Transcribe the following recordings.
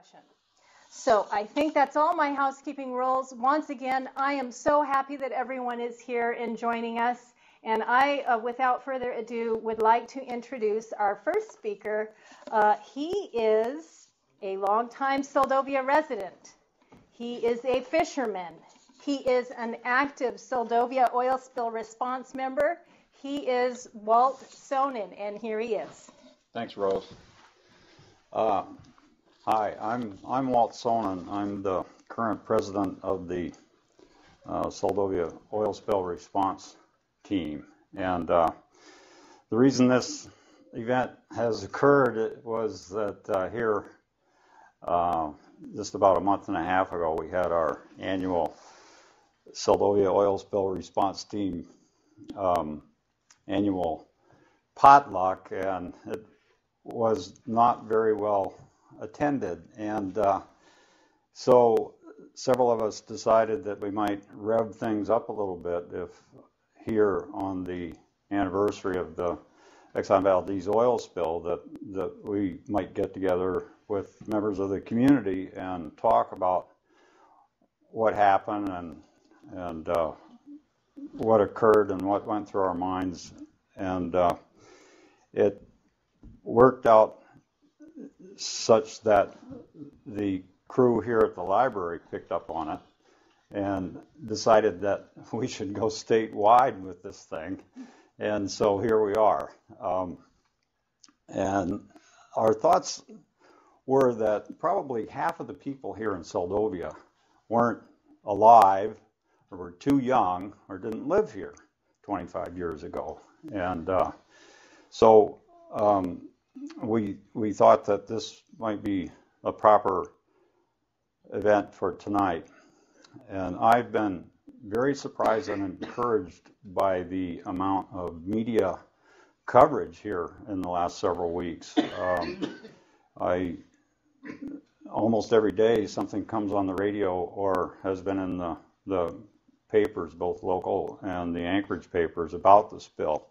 discussion. So I think that's all my housekeeping rules. Once again, I am so happy that everyone is here and joining us. And I, uh, without further ado, would like to introduce our first speaker. Uh, he is a longtime Seldovia resident. He is a fisherman. He is an active Seldovia oil spill response member. He is Walt Sonnen, and here he is. Thanks, Rose. Uh, hi, I'm I'm Walt Sonnen. I'm the current president of the uh, Seldovia Oil Spill Response Team, and uh, the reason this event has occurred was that uh, here, uh, just about a month and a half ago, we had our annual Seldovia Oil Spill Response Team um, annual potluck, and it was not very well attended. And uh, so several of us decided that we might rev things up a little bit if here on the anniversary of the Exxon Valdez oil spill that, that we might get together with members of the community and talk about what happened and and uh, what occurred and what went through our minds and uh, it worked out such that the crew here at the library picked up on it and decided that we should go statewide with this thing. And so here we are. Um, and our thoughts were that probably half of the people here in Seldovia weren't alive or were too young or didn't live here 25 years ago. And uh, so um, we we thought that this might be a proper event for tonight, and I've been very surprised and encouraged by the amount of media coverage here in the last several weeks. Um, I almost every day something comes on the radio or has been in the the papers, both local and the Anchorage papers, about the spill,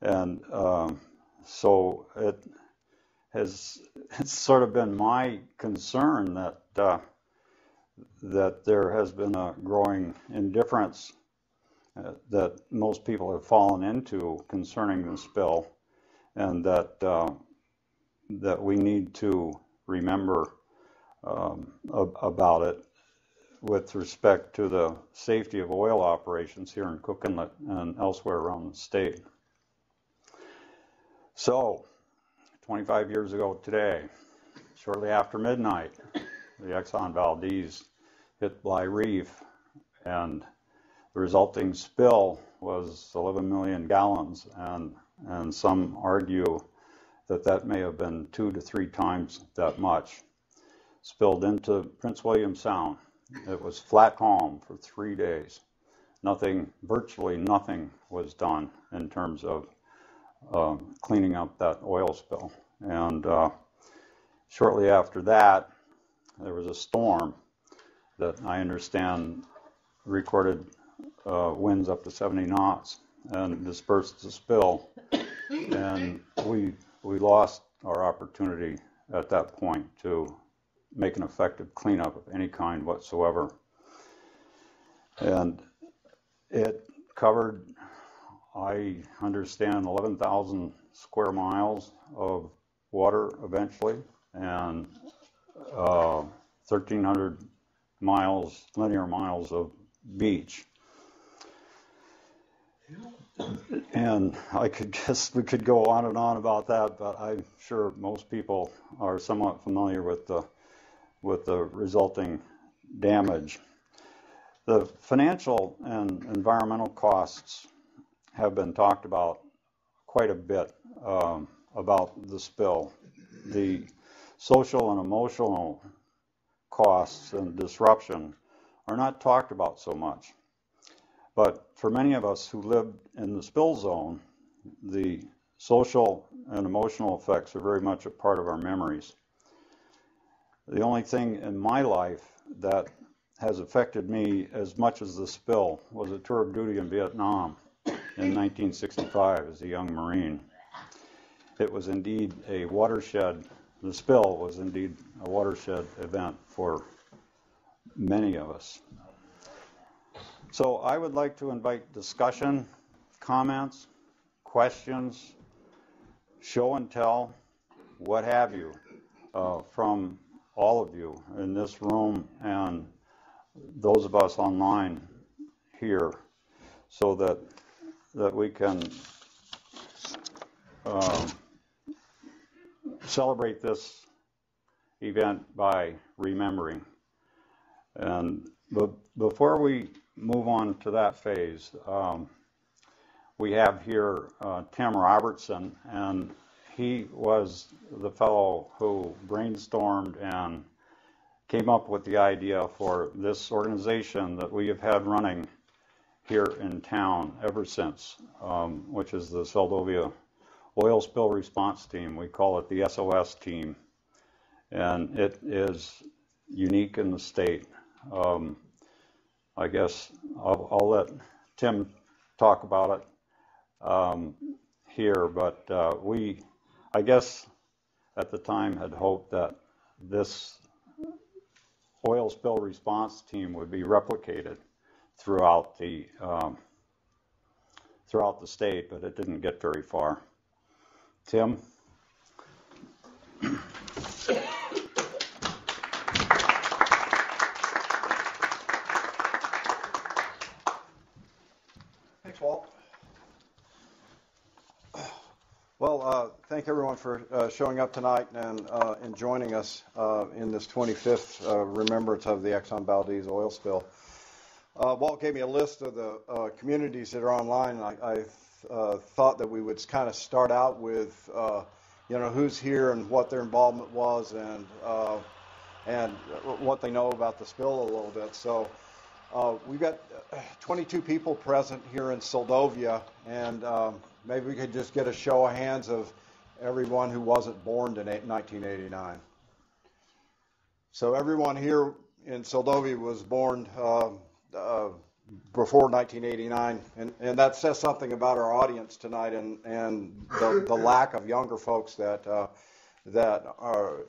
and um, so it has it's sort of been my concern that uh, that there has been a growing indifference uh, that most people have fallen into concerning this bill, and that uh, that we need to remember um, about it with respect to the safety of oil operations here in Cook Inlet and elsewhere around the state. So, 25 years ago today, shortly after midnight, the Exxon Valdez hit Bligh Reef, and the resulting spill was 11 million gallons, and, and some argue that that may have been two to three times that much. Spilled into Prince William Sound. It was flat calm for three days. Nothing, virtually nothing was done in terms of uh, cleaning up that oil spill. And uh, shortly after that, there was a storm that I understand recorded uh, winds up to 70 knots and dispersed the spill. And we we lost our opportunity at that point to make an effective cleanup of any kind whatsoever. And it covered I understand 11,000 square miles of water eventually, and uh, 1,300 miles, linear miles of beach. And I could just, we could go on and on about that, but I'm sure most people are somewhat familiar with the, with the resulting damage. The financial and environmental costs have been talked about quite a bit um, about the spill. The social and emotional costs and disruption are not talked about so much. But for many of us who lived in the spill zone, the social and emotional effects are very much a part of our memories. The only thing in my life that has affected me as much as the spill was a tour of duty in Vietnam in 1965 as a young Marine. It was indeed a watershed the spill was indeed a watershed event for many of us. So I would like to invite discussion, comments, questions, show and tell, what have you, uh, from all of you in this room and those of us online here, so that that we can um, celebrate this event by remembering. And before we move on to that phase, um, we have here uh, Tim Robertson, and he was the fellow who brainstormed and came up with the idea for this organization that we have had running here in town ever since, um, which is the Seldovia Oil Spill Response Team. We call it the SOS team, and it is unique in the state. Um, I guess I'll, I'll, let Tim talk about it um, here, but uh, we, I guess, at the time had hoped that this oil spill response team would be replicated throughout the um, throughout the state, but it didn't get very far. Tim. Thanks, Walt. Well, uh, thank everyone for uh, showing up tonight and, uh, and joining us uh, in this 25th uh, remembrance of the Exxon Valdez oil spill. Uh, Walt gave me a list of the uh, communities that are online. I, I uh, thought that we would kind of start out with, uh, you know, who's here and what their involvement was and and what they know about the spill a little bit. So we've got 22 people present here in Seldovia and. Um, maybe we could just get a show of hands of everyone who wasn't born in 1989. So everyone here in Seldovia was born uh, uh, before 1989, and, and that says something about our audience tonight and, and the, the lack of younger folks that uh, that are,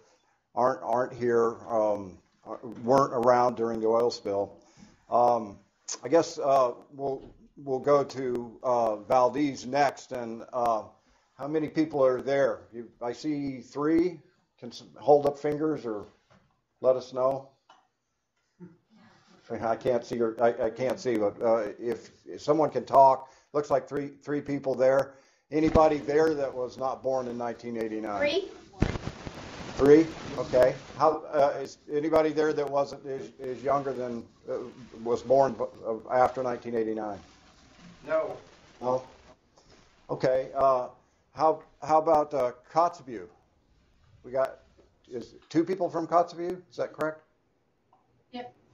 aren't aren't here, um, weren't around during the oil spill. Um, I guess uh, we'll we'll go to uh, Valdez next. And uh, how many people are there? You, I see three. Can hold up fingers or let us know. I can't see. Or, I, I can't see, but uh, if, if someone can talk, looks like three three people there. Anybody there that was not born in 1989? Three. Three. Okay. How uh, is anybody there that wasn't is, is younger than uh, was born uh, after 1989? No. No? Okay, uh, how, how about, uh, Kotzebue? We got, is two people from Kotzebue, is that correct?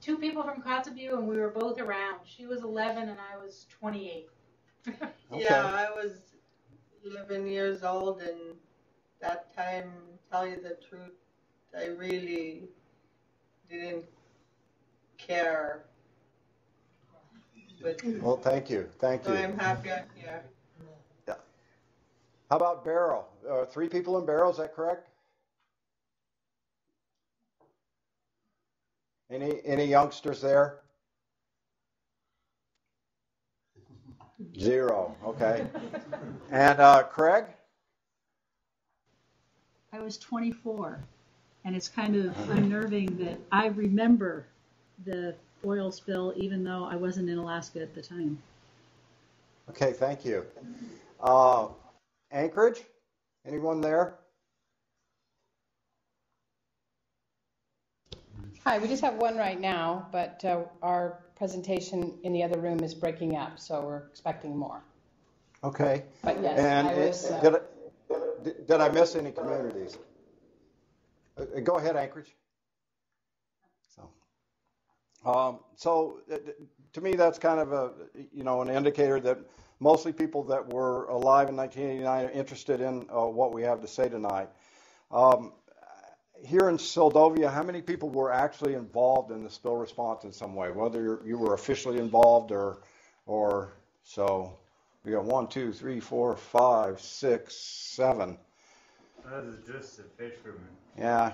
Yep, two people from Kotzebue, and we were both around. She was 11 and I was 28. Okay. Yeah, I was 11 years old, and that time, tell you the truth, I really didn't care but Well, thank you, thank so you. I'm happy I'm here. How about Barrow? Uh, three people in Barrow, is that correct? Any, any youngsters there? Zero, okay. And, uh, Craig? I was 24, and it's kind of unnerving that I remember the oil spill, even though I wasn't in Alaska at the time. Okay, thank you. Uh, Anchorage? Anyone there? Hi, we just have one right now, but uh, our presentation in the other room is breaking up, so we're expecting more. Okay. But yes, And I was. Uh, did, I, did I miss any communities? Uh, Go ahead, Anchorage. Um, so uh, to me, that's kind of a you know an indicator that mostly people that were alive in 1989 are interested in uh, what we have to say tonight. Um, here in Seldovia, how many people were actually involved in the spill response in some way, whether you were officially involved or or so? We got one, two, three, four, five, six, seven. That is just a fisherman. Yeah.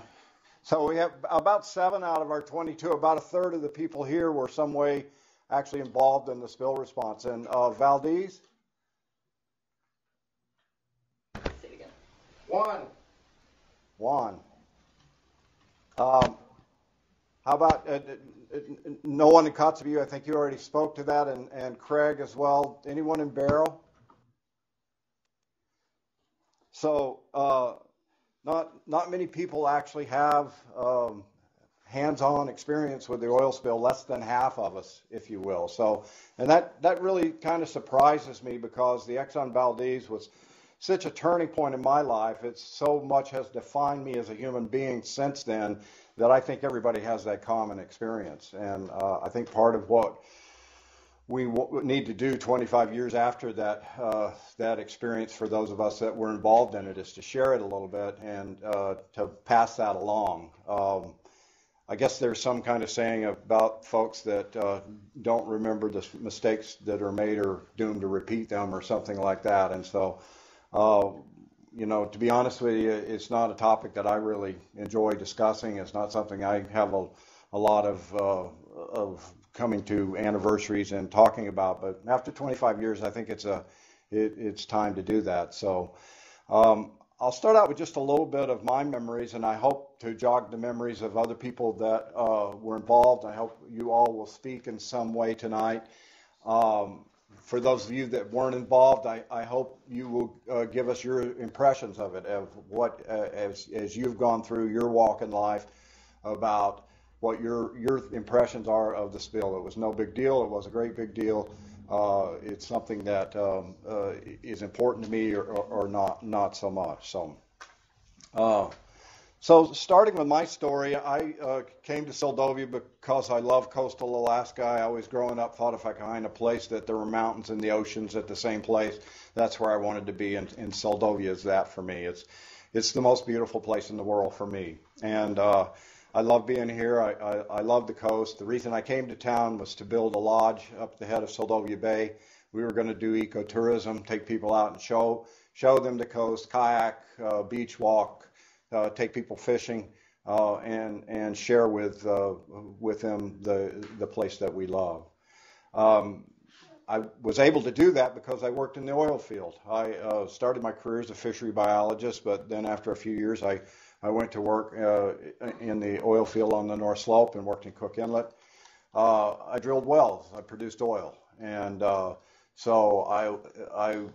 So we have about seven out of our 22, about a third of the people here were some way actually involved in the spill response. And uh, Valdez? One. One. Um, how about uh, uh, no one in Kotzebue? I think you already spoke to that, and, and Craig as well. Anyone in Barrow? So uh, not not many people actually have um, hands-on experience with the oil spill. Less than half of us, if you will. So, and that that really kind of surprises me because the Exxon Valdez was such a turning point in my life. It so much has defined me as a human being since then that I think everybody has that common experience. And uh, I think part of what we need to do 25 years after that uh, that experience for those of us that were involved in it is to share it a little bit and uh, to pass that along. Um, I guess there's some kind of saying about folks that uh, don't remember the mistakes that are made or doomed to repeat them or something like that. And so uh, you know, to be honest with you, it's not a topic that I really enjoy discussing. It's not something I have a, a lot of uh, of coming to anniversaries and talking about. But after 25 years, I think it's a it, it's time to do that. So um, I'll start out with just a little bit of my memories, and I hope to jog the memories of other people that uh, were involved. I hope you all will speak in some way tonight. Um, for those of you that weren't involved, I, I hope you will uh, give us your impressions of it, of what, uh, as, as you've gone through your walk in life, about what your your impressions are of the spill. It was no big deal. It was a great big deal. Uh, it's something that um, uh, is important to me, or, or, or, not not so much. So. So, starting with my story, I uh, came to Seldovia because I love coastal Alaska. I always, growing up, thought if I could find a place that there were mountains and the oceans at the same place, that's where I wanted to be. And, and Seldovia is that for me. It's it's the most beautiful place in the world for me. And uh, I love being here. I, I, I love the coast. The reason I came to town was to build a lodge up the head of Seldovia Bay. We were going to do ecotourism, take people out and show show them the coast, kayak, uh, beach walk take people fishing, uh, and and share with uh, with them the the place that we love. Um, I was able to do that because I worked in the oil field. I uh, started my career as a fishery biologist, but then after a few years, I I went to work uh, in the oil field on the North Slope and worked in Cook Inlet. Uh, I drilled wells. I produced oil, and so I I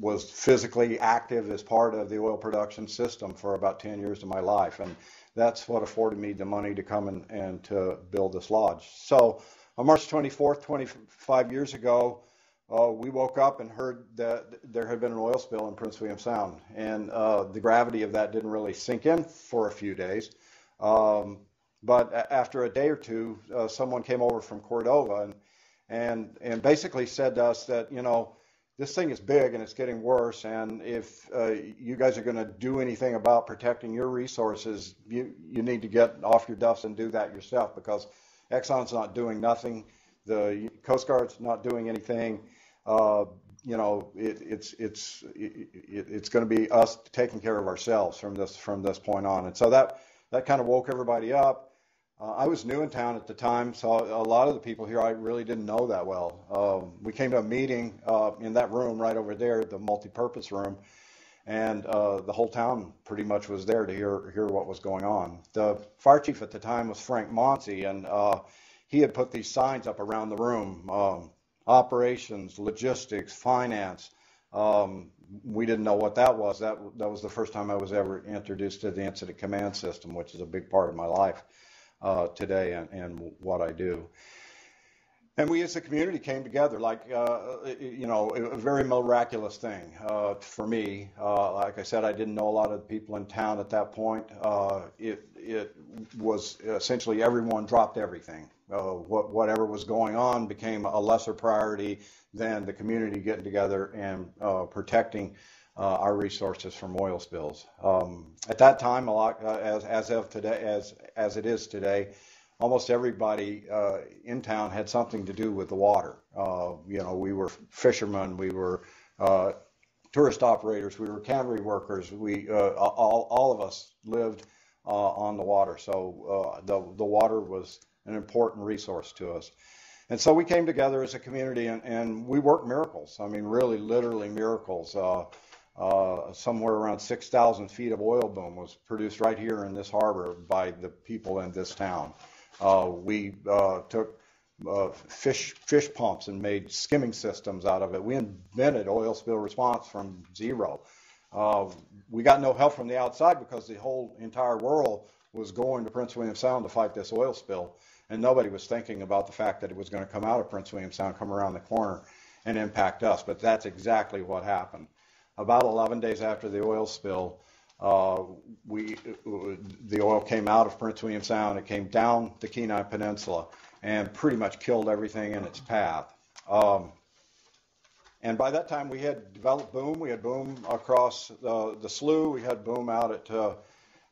was physically active as part of the oil production system for about 10 years of my life. And that's what afforded me the money to come and, and to build this lodge. So on March 24th, 25 years ago, uh, we woke up and heard that there had been an oil spill in Prince William Sound. And uh, the gravity of that didn't really sink in for a few days. Um, but after a day or two, uh, someone came over from Cordova and, and, and basically said to us that, you know, this thing is big and it's getting worse. And if uh, you guys are going to do anything about protecting your resources, you, you need to get off your duffs and do that yourself because Exxon's not doing nothing. The Coast Guard's not doing anything. Uh, you know, it, it's it's it, it's going to be us taking care of ourselves from this from this point on. And so that that kind of woke everybody up. Uh, I was new in town at the time, so a lot of the people here I really didn't know that well. Um, we came to a meeting uh, in that room right over there, the multi-purpose room, and uh, the whole town pretty much was there to hear hear what was going on. The fire chief at the time was Frank Monsey, and uh, he had put these signs up around the room: um, operations, logistics, finance. Um, we didn't know what that was. That that was the first time I was ever introduced to the incident command system, which is a big part of my life uh, today and, and what I do. And we as a community came together like, uh, you know, a very miraculous thing uh, for me. Uh, like I said, I didn't know a lot of the people in town at that point. Uh, it, it was essentially everyone dropped everything. Uh, what, whatever was going on became a lesser priority than the community getting together and uh, protecting uh, our resources from oil spills. Um, at that time, a lot uh, as as of today, as as it is today, almost everybody uh, in town had something to do with the water. Uh, you know, we were fishermen, we were uh, tourist operators, we were cannery workers. We uh, all, all of us lived on the water, so the the water was an important resource to us. And so we came together as a community and, and we worked miracles. I mean, really, literally miracles. Uh, somewhere around 6,000 feet of oil boom was produced right here in this harbor by the people in this town. Uh, we uh, took uh, fish fish pumps and made skimming systems out of it. We invented oil spill response from zero. Uh, we got no help from the outside because the whole entire world was going to Prince William Sound to fight this oil spill, and nobody was thinking about the fact that it was going to come out of Prince William Sound, come around the corner, and impact us. But that's exactly what happened. About 11 days after the oil spill, uh, we the oil came out of Prince William Sound. It came down the Kenai Peninsula and pretty much killed everything in its path. Um, and by that time, we had developed boom. We had boom across the, the slough. We had boom out at uh,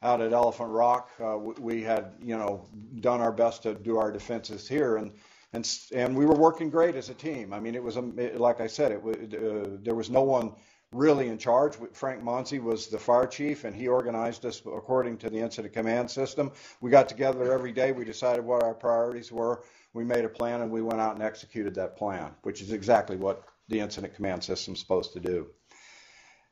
out at Elephant Rock. Uh, we, we had you know done our best to do our defenses here, and and and we were working great as a team. I mean, it was a, like I said, it was, uh, there was no one really in charge. Frank Monsey was the fire chief, and he organized us according to the incident command system. We got together every day. We decided what our priorities were. We made a plan, and we went out and executed that plan, which is exactly what the incident command system is supposed to do.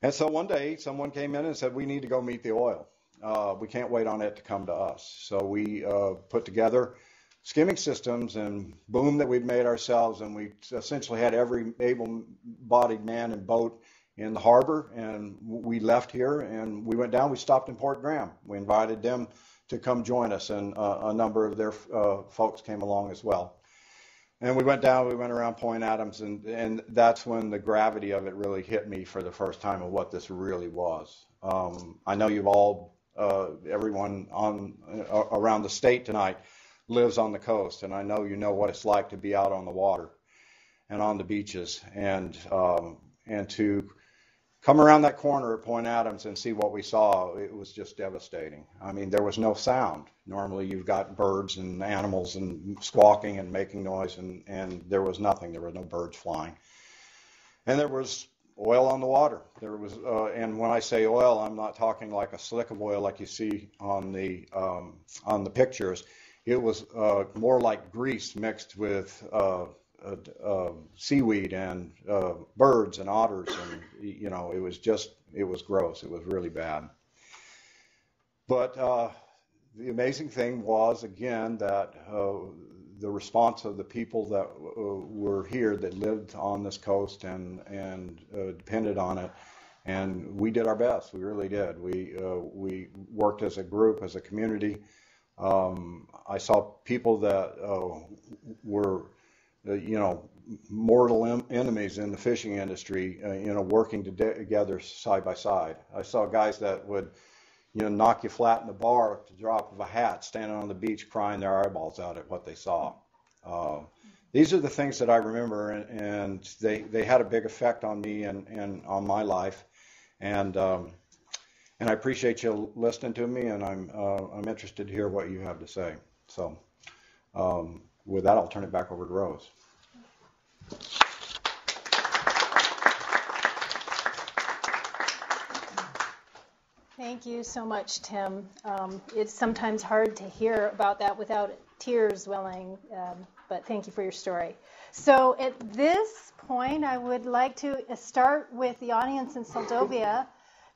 And so one day, someone came in and said, "We need to go meet the oil. Uh, we can't wait on it to come to us." So we uh, put together skimming systems and boom that we'd made ourselves, and we essentially had every able-bodied man and boat in the harbor, and we left here and we went down. We stopped in Port Graham. We invited them to come join us, and uh, a number of their uh, folks came along as well. And we went down. We went around Point Adams, and and that's when the gravity of it really hit me for the first time of what this really was. Um, I know you've all, uh, everyone on uh, around the state tonight lives on the coast, and I know you know what it's like to be out on the water and on the beaches, and um, and to come around that corner at Point Adams and see what we saw, it was just devastating. I mean, there was no sound. Normally, you've got birds and animals and squawking and making noise, and, and there was nothing. There were no birds flying. And there was oil on the water. There was, uh, and when I say oil, I'm not talking like a slick of oil like you see on the um, on the pictures. It was uh, more like grease mixed with uh, uh, uh, seaweed and uh, birds and otters, and you know, it was just it was gross. It was really bad. But uh, the amazing thing was again that uh, the response of the people that uh, were here that lived on this coast and and depended on it. And we did our best. We really did. We we worked as a group, as a community. Um, I saw people that were you know, mortal em- enemies in the fishing industry, uh, you know, working together side by side. I saw guys that would, you know, knock you flat in the bar at the drop of a hat, standing on the beach crying their eyeballs out at what they saw. Uh, these are the things that I remember, and, and, they, they had a big effect on me and, and on my life. And um, and I appreciate you listening to me, and I'm uh, I'm interested to hear what you have to say. So. Um, with that, I'll turn it back over to Rose. Thank you so much, Tim. Um, it's sometimes hard to hear about that without tears welling, um, but thank you for your story. So, at this point, I would like to start with the audience in Seldovia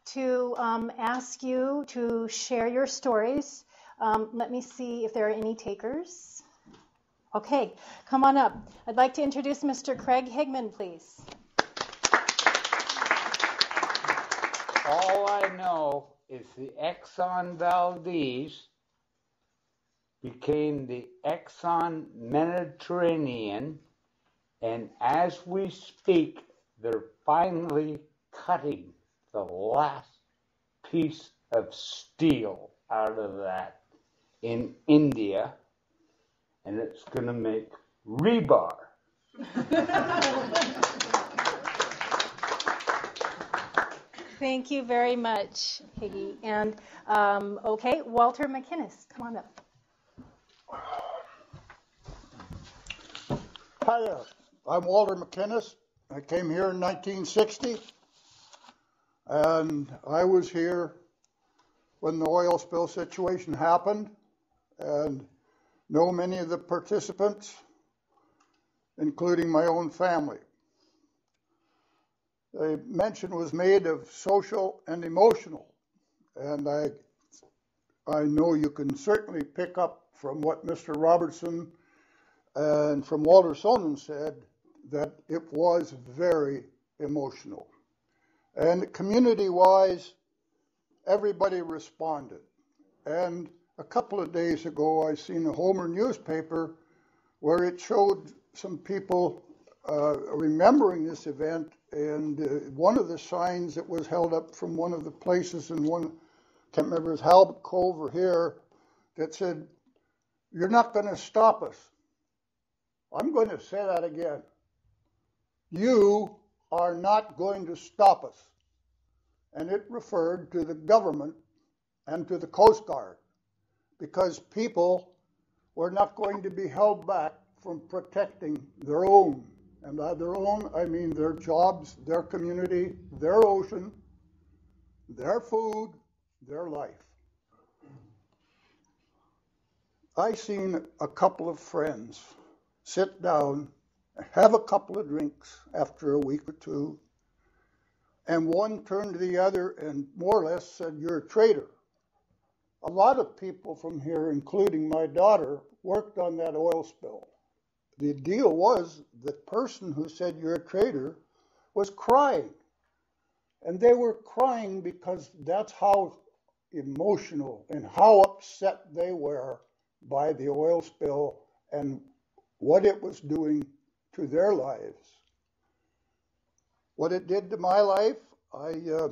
to um, ask you to share your stories. Um, let me see if there are any takers. Okay, come on up. I'd like to introduce Mr. Craig Higman, please. All I know is the Exxon Valdez became the Exxon Mediterranean, and as we speak, they're finally cutting the last piece of steel out of that in India and it's going to make rebar. Thank you very much, Higgy. And um, okay, Walter McInnes, come on up. Hi there. I'm Walter McInnes. I came here in 1960. And I was here when the oil spill situation happened and know many of the participants, including my own family. The mention was made of social and emotional, and I, I know you can certainly pick up from what Mr. Robertson and from Walter Sonnen said that it was very emotional. And community wise, everybody responded. And a couple of days ago, I seen a Homer newspaper where it showed some people uh, remembering this event, and uh, one of the signs that was held up from one of the places in one, can't remember, it was Halibut Cove or here, that said, "You're not going to stop us." I'm going to say that again. You are not going to stop us. And it referred to the government and to the Coast Guard because people were not going to be held back from protecting their own. And by their own, I mean their jobs, their community, their ocean, their food, their life. I seen a couple of friends sit down, have a couple of drinks after a week or two, and one turned to the other and more or less said, You're a traitor. A lot of people from here, including my daughter, worked on that oil spill. The deal was the person who said you're a traitor was crying. And they were crying because that's how emotional and how upset they were by the oil spill and what it was doing to their lives. What it did to my life, I, uh,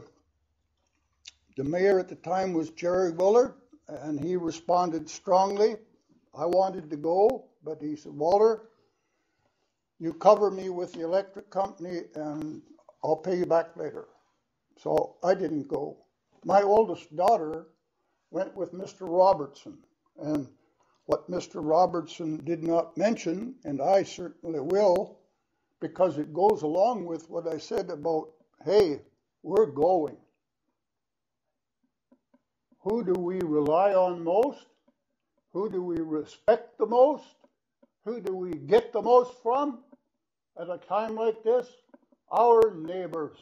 the mayor at the time was Jerry Willer, and he responded strongly. I wanted to go, but he said, Walter, you cover me with the electric company and I'll pay you back later. So I didn't go. My oldest daughter went with Mr. Robertson, and what Mr. Robertson did not mention, and I certainly will, because it goes along with what I said about, hey, we're going. Who do we rely on most? Who do we respect the most? Who do we get the most from at a time like this? Our neighbors.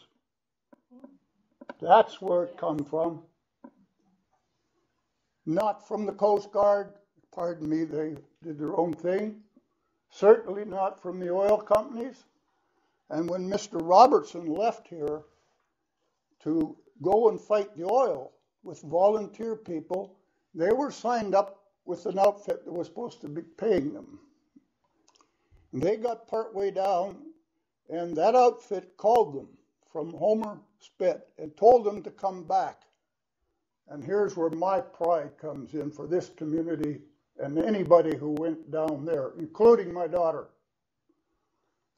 That's where it comes from. Not from the Coast Guard, pardon me, they did their own thing. Certainly not from the oil companies. And when Mr. Robertson left here to go and fight the oil with volunteer people, they were signed up with an outfit that was supposed to be paying them. And they got part way down, and that outfit called them from Homer Spit and told them to come back. And here's where my pride comes in for this community and anybody who went down there, including my daughter.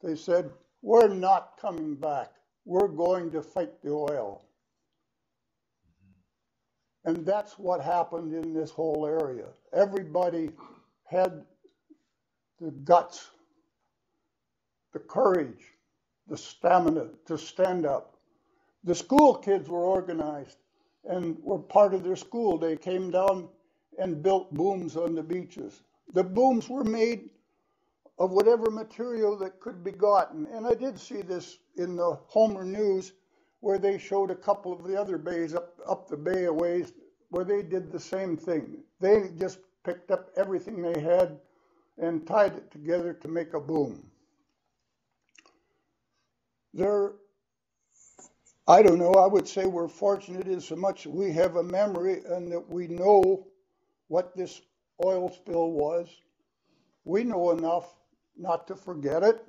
They said, We're not coming back. We're going to fight the oil. And that's what happened in this whole area. Everybody had the guts, the courage, the stamina to stand up. The school kids were organized and were part of their school. They came down and built booms on the beaches. The booms were made of whatever material that could be gotten. And I did see this in the Homer News where they showed a couple of the other bays up, up the bay a ways where they did the same thing. They just picked up everything they had and tied it together to make a boom. There, I don't know, I would say we're fortunate in so much we have a memory and that we know what this oil spill was. We know enough not to forget it.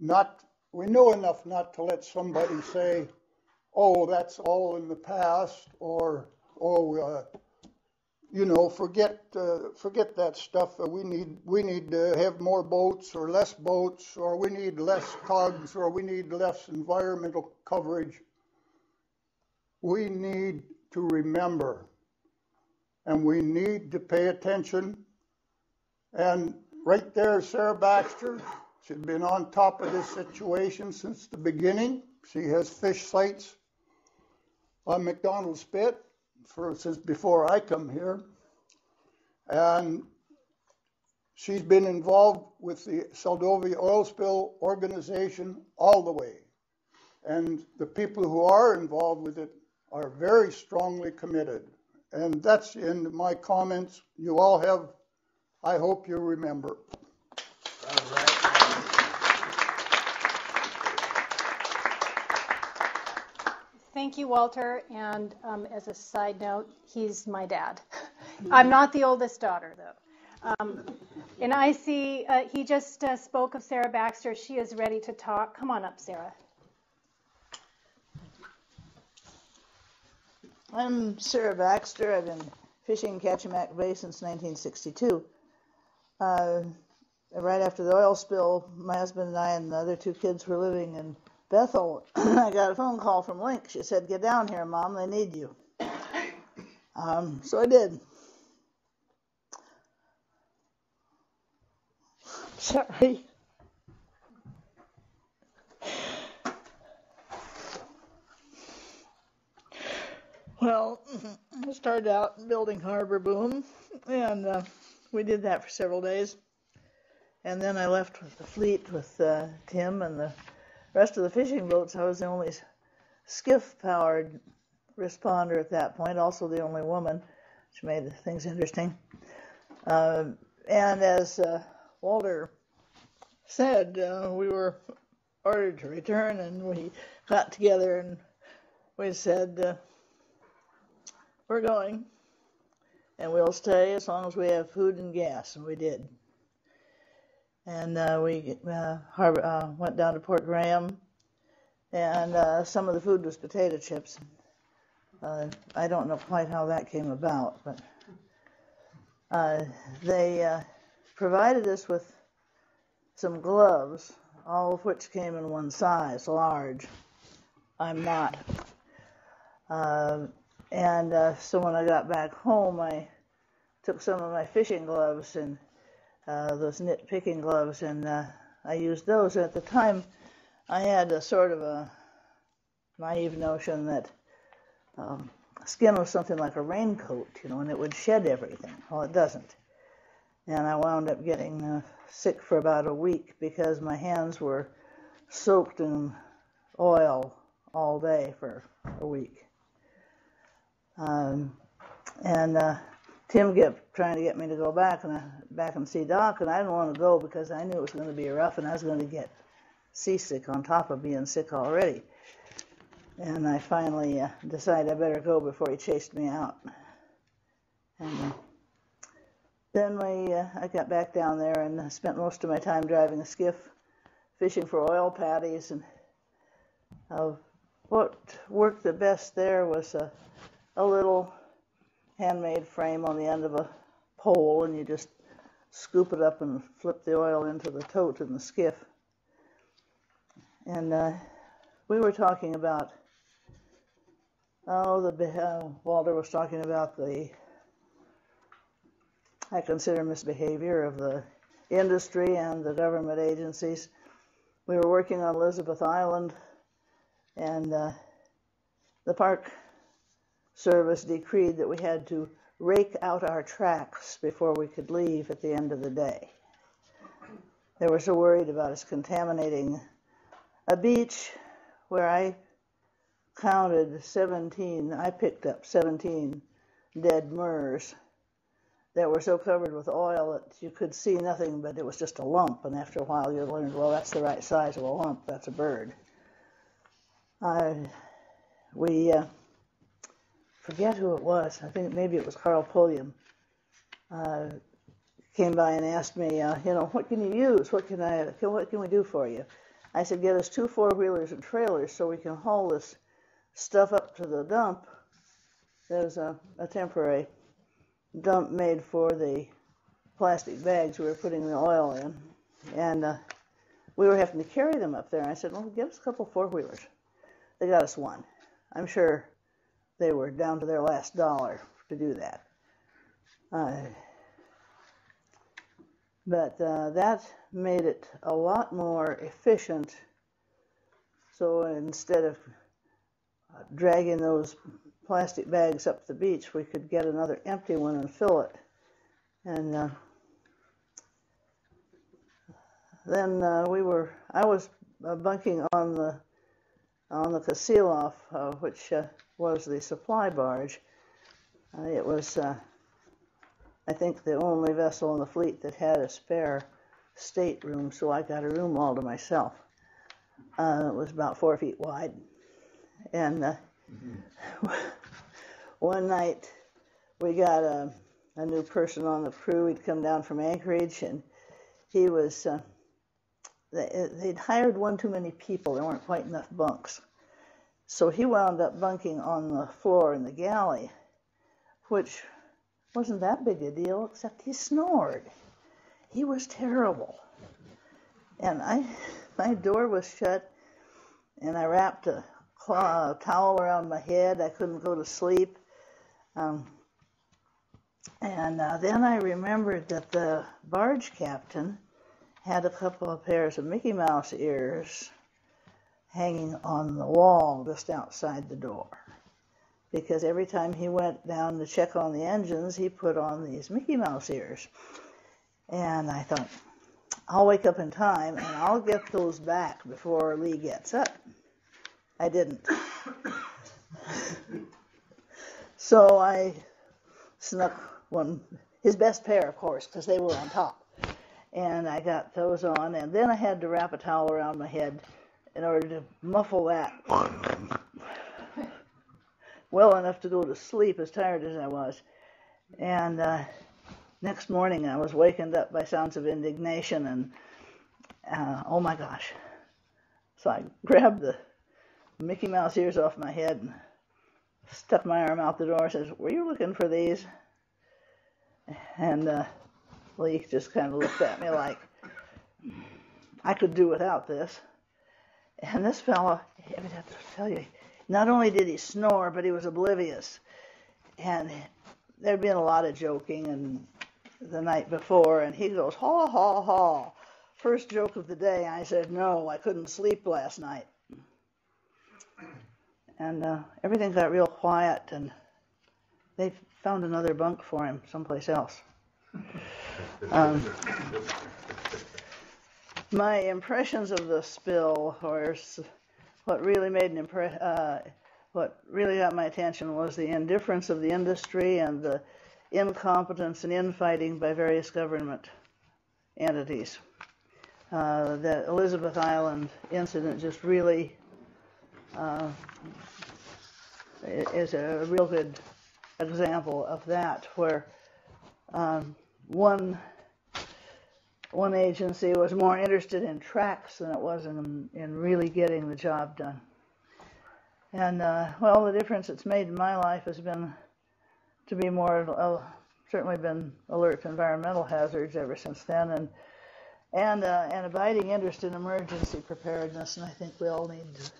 Not we know enough not to let somebody say, "Oh, that's all in the past," or "Oh, uh, you know, forget uh, forget that stuff. we need we need to have more boats or less boats, or we need less tugs, or we need less environmental coverage." We need to remember and we need to pay attention. And right there, Sarah Baxter, she's been on top of this situation since the beginning. She has fish sites on McDonald's Spit for since before I come here, and she's been involved with the Seldovia Oil Spill organization all the way. And the people who are involved with it are very strongly committed. And that's in my comments. You all have, I hope you remember. Thank you, Walter. And um, as a side note, he's my dad. I'm not the oldest daughter, though. Um, and I see uh, he just uh, spoke of Sarah Baxter. She is ready to talk. Come on up, Sarah. I'm Sarah Baxter. I've been fishing in Kachemak Bay since 1962. Uh, right after the oil spill, my husband and I and the other two kids were living in Bethel. I got a phone call from Link. She said, Get down here, Mom, they need you. Um, so I did. Sorry. Well, I started out building Harbor Boom, and uh, we did that for several days. And then I left with the fleet with uh, Tim and the rest of the fishing boats. I was the only skiff powered responder at that point, also the only woman, which made things interesting. Uh, and as uh, Walter said, uh, we were ordered to return, and we got together and we said, uh, we're going, and we'll stay as long as we have food and gas, and we did. And uh, we uh, uh, went down to Port Graham, and uh, some of the food was potato chips. Uh, I don't know quite how that came about, but uh, they provided us with some gloves, all of which came in one size, large. I'm not. And so when I got back home, I took some of my fishing gloves and uh, those knit picking gloves, and uh, I used those. At the time, I had a sort of a naive notion that um, skin was something like a raincoat, you know, and it would shed everything. Well, it doesn't. And I wound up getting uh, sick for about a week because my hands were soaked in oil all day for a week. Um, and uh, Tim kept trying to get me to go back and I, back and see Doc, and I didn't want to go because I knew it was going to be rough, and I was going to get seasick on top of being sick already. And I finally uh, decided I better go before he chased me out. And uh, then we, uh, I got back down there and spent most of my time driving a skiff, fishing for oil patties, and uh, what worked the best there was uh, a little handmade frame on the end of a pole, and you just scoop it up and flip the oil into the tote in the skiff. And uh, we were talking about, oh, the uh, Walter was talking about the, I consider misbehavior of the industry and the government agencies. We were working on Elizabeth Island, and uh, the park service decreed that we had to rake out our tracks before we could leave at the end of the day. They were so worried about us contaminating a beach where I counted 17, I picked up 17 dead murres that were so covered with oil that you could see nothing but it was just a lump. And after a while, you learned, well, that's the right size of a lump, that's a bird. Uh, we uh, forget who it was. I think maybe it was Carl Pulliam. Uh, came by and asked me, uh, you know, what can you use? What can I? What can we do for you? I said, get us two four wheelers and trailers so we can haul this stuff up to the dump. There's a, a temporary dump made for the plastic bags we were putting the oil in, and uh, we were having to carry them up there. I said, well, give us a couple four wheelers. They got us one. I'm sure they were down to their last dollar to do that. Uh, but uh, that made it a lot more efficient. So instead of dragging those plastic bags up the beach, we could get another empty one and fill it. And uh, then uh, we were, I was uh, bunking on the on the Kasilof, uh, which uh, was the supply barge. Uh, it was, uh, I think, the only vessel in the fleet that had a spare stateroom, so I got a room all to myself. Uh, it was about four feet wide, and mm-hmm. one night we got a, a new person on the crew. He'd come down from Anchorage, and he was they'd hired one too many people. There weren't quite enough bunks. So he wound up bunking on the floor in the galley, which wasn't that big a deal, except he snored. He was terrible. And I, my door was shut, and I wrapped a, a towel around my head. I couldn't go to sleep. Um, and uh, then I remembered that the barge captain had a couple of pairs of Mickey Mouse ears hanging on the wall just outside the door. Because every time he went down to check on the engines, he put on these Mickey Mouse ears. And I thought, I'll wake up in time and I'll get those back before Lee gets up. I didn't. so I snuck one, his best pair, of course, because they were on top and I got those on, and then I had to wrap a towel around my head in order to muffle that well enough to go to sleep, as tired as I was. And uh, next morning, I was wakened up by sounds of indignation, and uh, oh my gosh! So I grabbed the Mickey Mouse ears off my head and stuck my arm out the door and says, "Were you looking for these?" And uh, Lee just kind of looked at me like I could do without this. And this fellow, I would have to tell you, not only did he snore, but he was oblivious. And there'd been a lot of joking and the night before, and he goes, ha, ha, ha. First joke of the day. I said, no, I couldn't sleep last night. And uh, everything got real quiet, and they found another bunk for him someplace else. Um, my impressions of the spill, or what really made an impression, uh, what really got my attention was the indifference of the industry and the incompetence and infighting by various government entities. Uh, the Elizabeth Island incident just really uh, is a real good example of that, where um, one one agency was more interested in tracks than it was in in really getting the job done. And uh, well, the difference it's made in my life has been to be more uh, certainly been alert to environmental hazards ever since then, and and uh, an abiding interest in emergency preparedness. And I think we all need to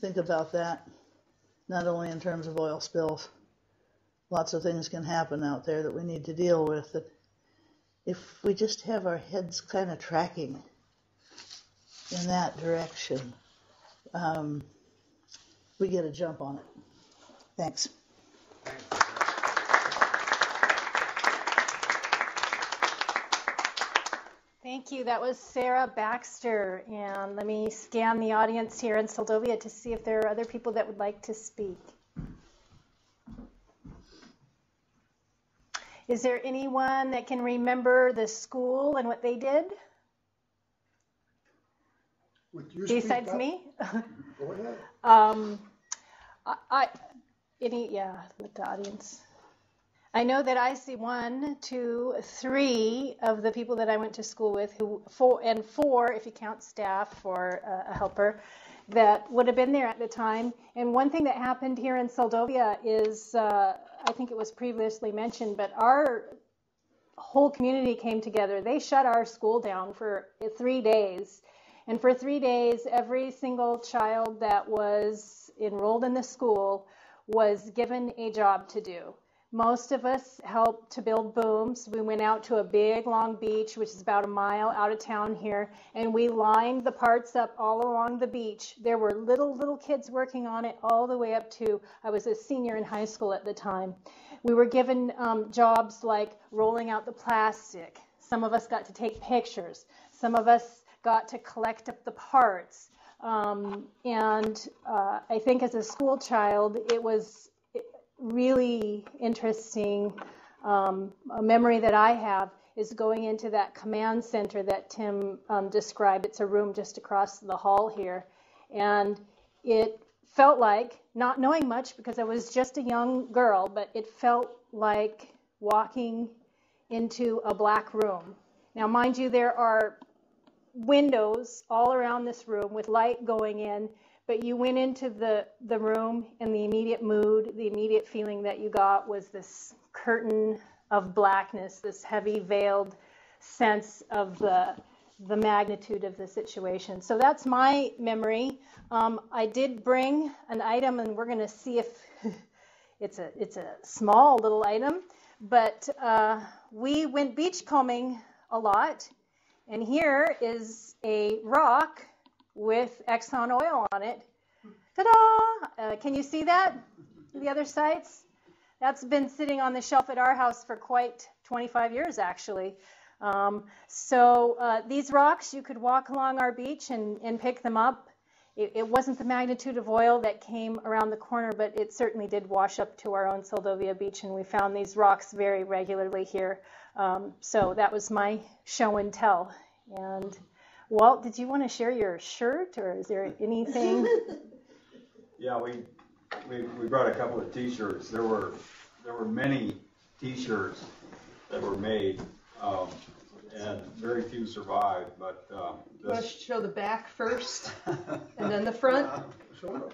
think about that, not only in terms of oil spills lots of things can happen out there that we need to deal with. That if we just have our heads kind of tracking in that direction, um, we get a jump on it. Thanks. Thank you. That was Sarah Baxter. And let me scan the audience here in Seldovia to see if there are other people that would like to speak. Is there anyone that can remember the school and what they did? Besides me? Go ahead. um, I, I, any, yeah, let the audience. I know that I see one, two, three of the people that I went to school with, who four and four, if you count staff or uh, a helper, that would have been there at the time. And one thing that happened here in Seldovia is uh, I think it was previously mentioned, but our whole community came together. They shut our school down for three days. And for three days, every single child that was enrolled in the school was given a job to do. Most of us helped to build booms. We went out to a big long beach, which is about a mile out of town here, and we lined the parts up all along the beach. There were little, little kids working on it all the way up to, I was a senior in high school at the time. We were given um, jobs like rolling out the plastic. Some of us got to take pictures. Some of us got to collect up the parts. Um, and uh, I think as a school child, it was really interesting um, memory that I have is going into that command center that Tim um, described. It's a room just across the hall here. And it felt like, not knowing much because I was just a young girl, but it felt like walking into a black room. Now, mind you, there are windows all around this room with light going in, but you went into the, the room and the immediate mood, the immediate feeling that you got was this curtain of blackness, this heavy veiled sense of the, the magnitude of the situation. So that's my memory. Um, I did bring an item, and we're going to see if it's a it's a small little item, but uh, we went beachcombing a lot, and here is a rock with Exxon oil on it. Ta-da! Uh, can you see that? The other sites? That's been sitting on the shelf at our house for quite 25 years, actually. Um, so uh, these rocks, you could walk along our beach and, and pick them up. It, it, wasn't the magnitude of oil that came around the corner, but it certainly did wash up to our own Seldovia beach, and we found these rocks very regularly here. Um, so that was my show and tell. And Walt, did you want to share your shirt, or is there anything? yeah, we, we we brought a couple of T-shirts. There were there were many T-shirts that were made, um, and very few survived. But um, you want to show the back first, and then the front. I'll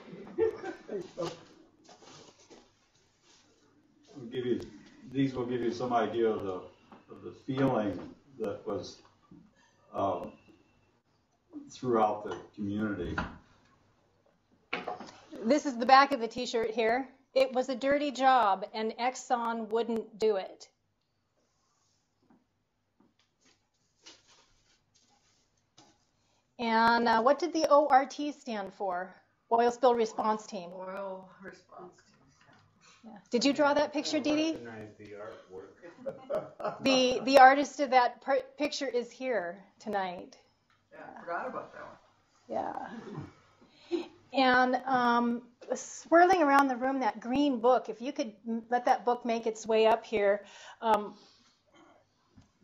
give you these will give you some idea of the of the feeling that was um, throughout the community. This is the back of the t-shirt here. It was a dirty job and Exxon wouldn't do it. And uh, what did the ORT stand for? Oil Spill Response Team. Oil Response Team. Yeah. Did you draw that picture, Dee Dee? the the the artist of that picture is here tonight. Yeah, forgot about that one. Yeah. And um, swirling around the room, that green book, if you could let that book make its way up here. Um,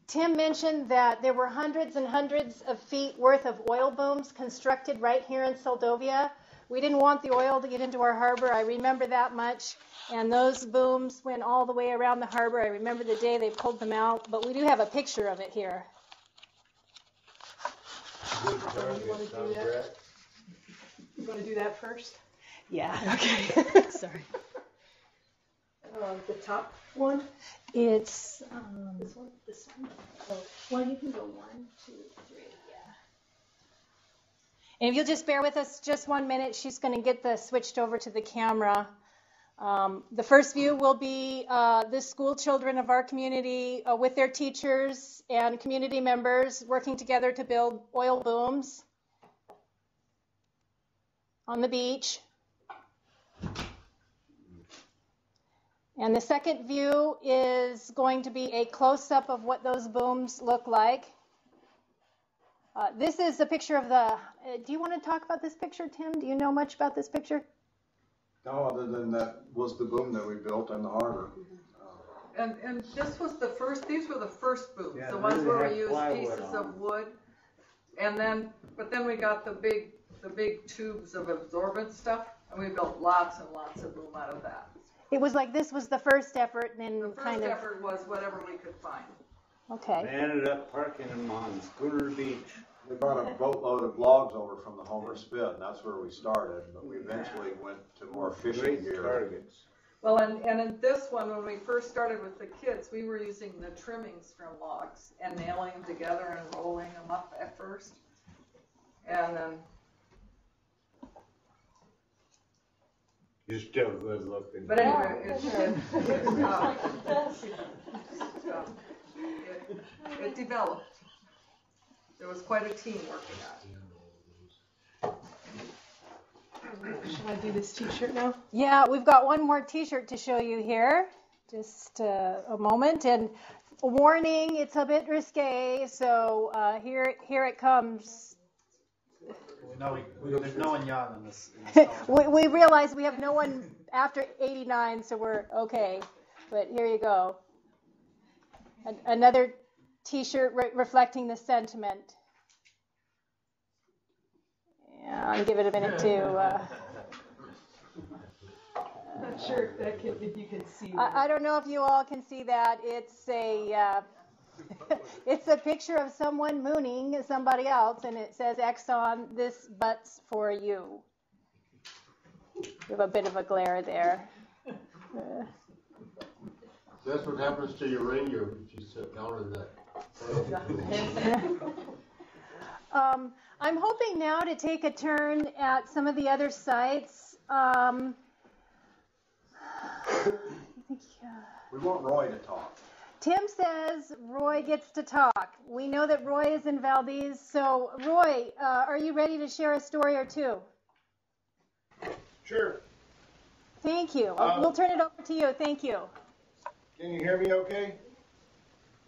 Tim mentioned that there were hundreds and hundreds of feet worth of oil booms constructed right here in Seldovia. We didn't want the oil to get into our harbor. I remember that much. And those booms went all the way around the harbor. I remember the day they pulled them out, but we do have a picture of it here. You want to do that? You want to do that first? Yeah. Okay. Sorry. Uh, the top one. It's um, this one. This one. Oh, well, you can go one, two, three. Yeah. And if you'll just bear with us just one minute, she's going to get the switched over to the camera. Um, the first view will be uh, the school children of our community uh, with their teachers and community members working together to build oil booms on the beach. And the second view is going to be a close-up of what those booms look like. Uh, this is a picture of the, uh, do you want to talk about this picture, Tim? Do you know much about this picture? No, other than that was the boom that we built in the harbor. Mm-hmm. And, and this was the first, these were the first booms, Yeah, the ones they where had we used plywood pieces on of wood. And then, but then we got the big, the big tubes of absorbent stuff, and we built lots and lots of boom out of that. It was like this was the first effort, and then The kind first of, effort was whatever we could find. okay. They ended up parking them on Schooner Beach. We brought a boatload of logs over from the Homer Spit, and that's where we started, but we eventually went to more fishing Great gear. targets. Well, and, and in this one, when we first started with the kids, we were using the trimmings from logs and nailing them together and rolling them up at first. And then You're still good looking. But anyway, it, it, it, uh, uh, it, it developed. There was quite a team working on it. Should I do this t-shirt now? Yeah, we've got one more T-shirt to show you here. Just uh, a moment, and a warning: it's a bit risque. So uh, here, here it comes. We know we, we, there's no one young in this. In this we, we realize we have no one after 89, so we're okay. But here you go. An- another T-shirt re- reflecting the sentiment. Yeah, I'll give it a minute to. Uh, Not sure if, that can, if you can see. I, I don't know if you all can see that. It's a uh, it's a picture of someone mooning somebody else, and it says Exxon, this butts for you. We have a bit of a glare there. Uh, That's what happens to your radio if you sit down in that. um, I'm hoping now to take a turn at some of the other sites. Um, think, uh, We want Roy to talk. Tim says Roy gets to talk. We know that Roy is in Valdez. So, Roy, uh, are you ready to share a story or two? Sure. Thank you. Um, we'll turn it over to you. Thank you. Can you hear me okay?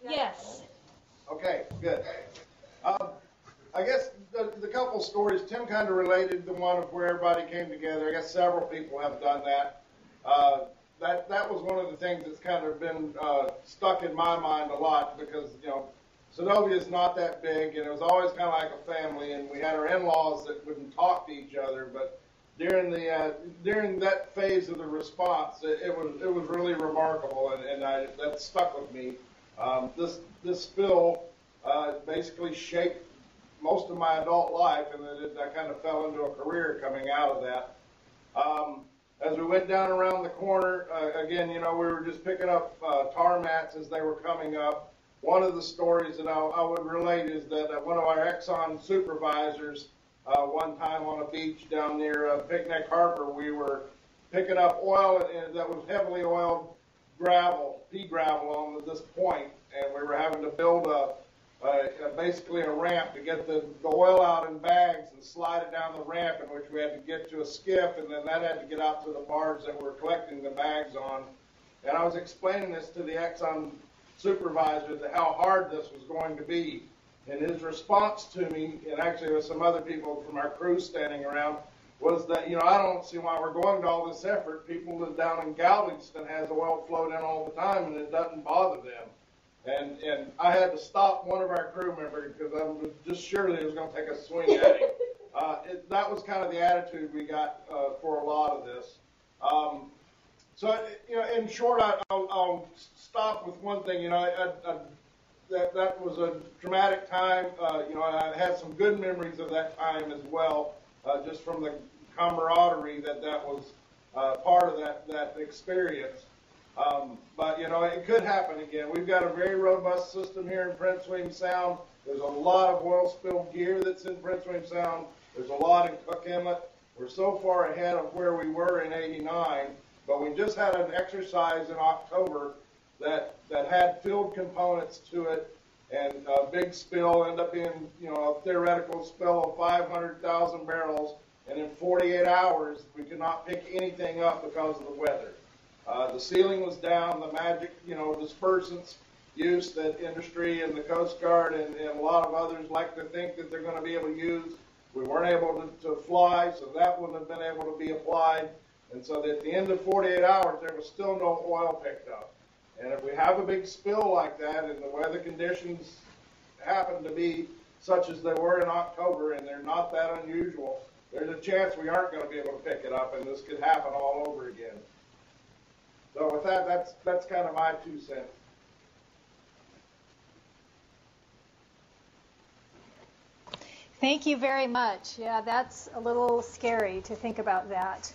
Yes. Okay, good. Um, I guess the, the couple stories, Tim kind of related the one of where everybody came together. I guess several people have done that. Uh, that that was one of the things that's kind of been uh, stuck in my mind a lot because you know Seldovia is not that big and it was always kind of like a family and we had our in-laws that wouldn't talk to each other but during the uh, during that phase of the response it, it was it was really remarkable and, and I, that stuck with me. Um, this this spill uh, basically shaped most of my adult life and then I kind of fell into a career coming out of that. Um, as we went down around the corner, uh, again, you know, we were just picking up uh, tar mats as they were coming up. One of the stories that I, I would relate is that uh, one of our Exxon supervisors, uh, one time on a beach down near uh, Picnic Harbor, we were picking up oil and, that was heavily oiled gravel, pea gravel on this point, and we were having to build a uh, basically a ramp to get the, the oil out in bags and slide it down the ramp, in which we had to get to a skiff, and then that had to get out to the barge that we're collecting the bags on. And I was explaining this to the Exxon supervisor that how hard this was going to be. And his response to me, and actually with some other people from our crew standing around, was that, you know, I don't see why we're going to all this effort. People live down in Galveston has the oil flowed in all the time, and it doesn't bother them. And and I had to stop one of our crew members because I was just sure that he was going to take a swing at him. Uh, it, that was kind of the attitude we got uh, for a lot of this. Um, so you know, in short, I, I'll, I'll stop with one thing. You know, I, I, I, that that was a dramatic time. Uh, you know, I had some good memories of that time as well, uh, just from the camaraderie that that was uh, part of that that experience. Um, but you know, it could happen again. We've got a very robust system here in Prince William Sound. There's a lot of oil spill gear that's in Prince William Sound. There's a lot in Cook Inlet. We're so far ahead of where we were in '89, but we just had an exercise in October that that had field components to it, and a big spill ended up being, you know, a theoretical spill of 500,000 barrels. And in 48 hours, we could not pick anything up because of the weather. Uh, the ceiling was down. The magic, you know, dispersants use that industry and the Coast Guard and, and a lot of others like to think that they're going to be able to use. We weren't able to, to fly, so that wouldn't have been able to be applied. And so at the end of 48 hours, there was still no oil picked up. And if we have a big spill like that and the weather conditions happen to be such as they were in October and they're not that unusual, there's a chance we aren't going to be able to pick it up and this could happen all over again. So with that, that's that's kind of my two cents. Thank you very much. Yeah, that's a little scary to think about that.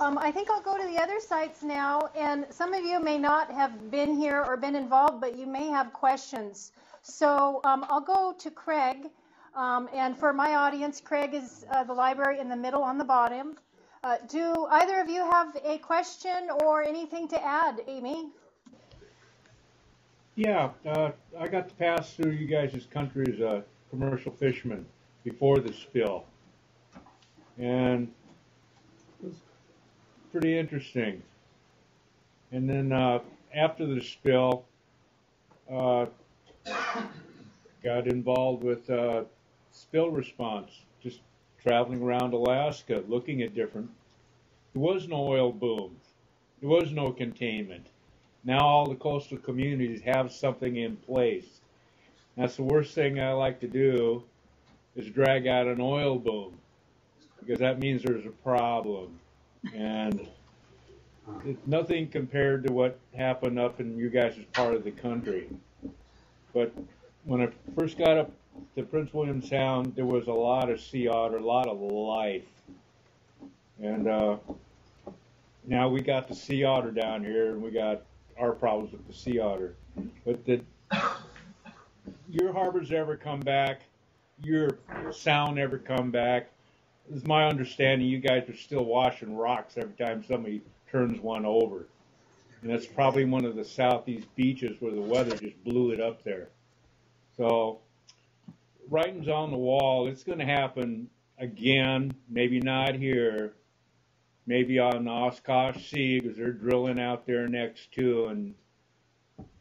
Um, I think I'll go to the other sites now, and some of you may not have been here or been involved, but you may have questions. So um, I'll go to Craig, um, and for my audience, Craig is uh, the library in the middle on the bottom. Uh, do either of you have a question or anything to add, Amy? Yeah, uh, I got to pass through you guys' country as a commercial fisherman before the spill. And pretty interesting. And then uh, after the spill, uh, got involved with uh, spill response, just traveling around Alaska, looking at different. There was no oil boom. There was no containment. Now all the coastal communities have something in place. That's the worst thing I like to do is drag out an oil boom because that means there's a problem. And it's nothing compared to what happened up in you guys' part of the country. But when I first got up to Prince William Sound, there was a lot of sea otter, a lot of life. And uh, now we got the sea otter down here, and we got our problems with the sea otter. But did your harbors ever come back? Your sound ever come back? It's my understanding you guys are still washing rocks every time somebody turns one over. And that's probably one of the southeast beaches where the weather just blew it up there. So, writing's on the wall. It's going to happen again, maybe not here, maybe on the Oshkosh Sea because they're drilling out there next to, and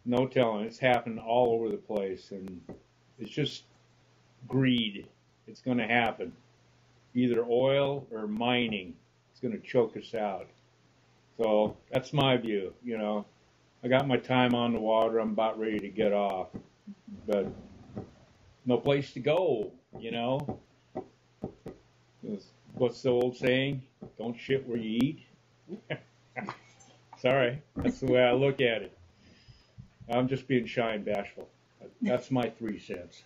no telling. It's happening all over the place, and it's just greed. It's going to happen. Either oil or mining. It's going to choke us out. So that's my view. You know, I got my time on the water. I'm about ready to get off, but no place to go. You know, what's the old saying? Don't shit where you eat. Sorry, that's the way I look at it. I'm just being shy and bashful. That's my three cents.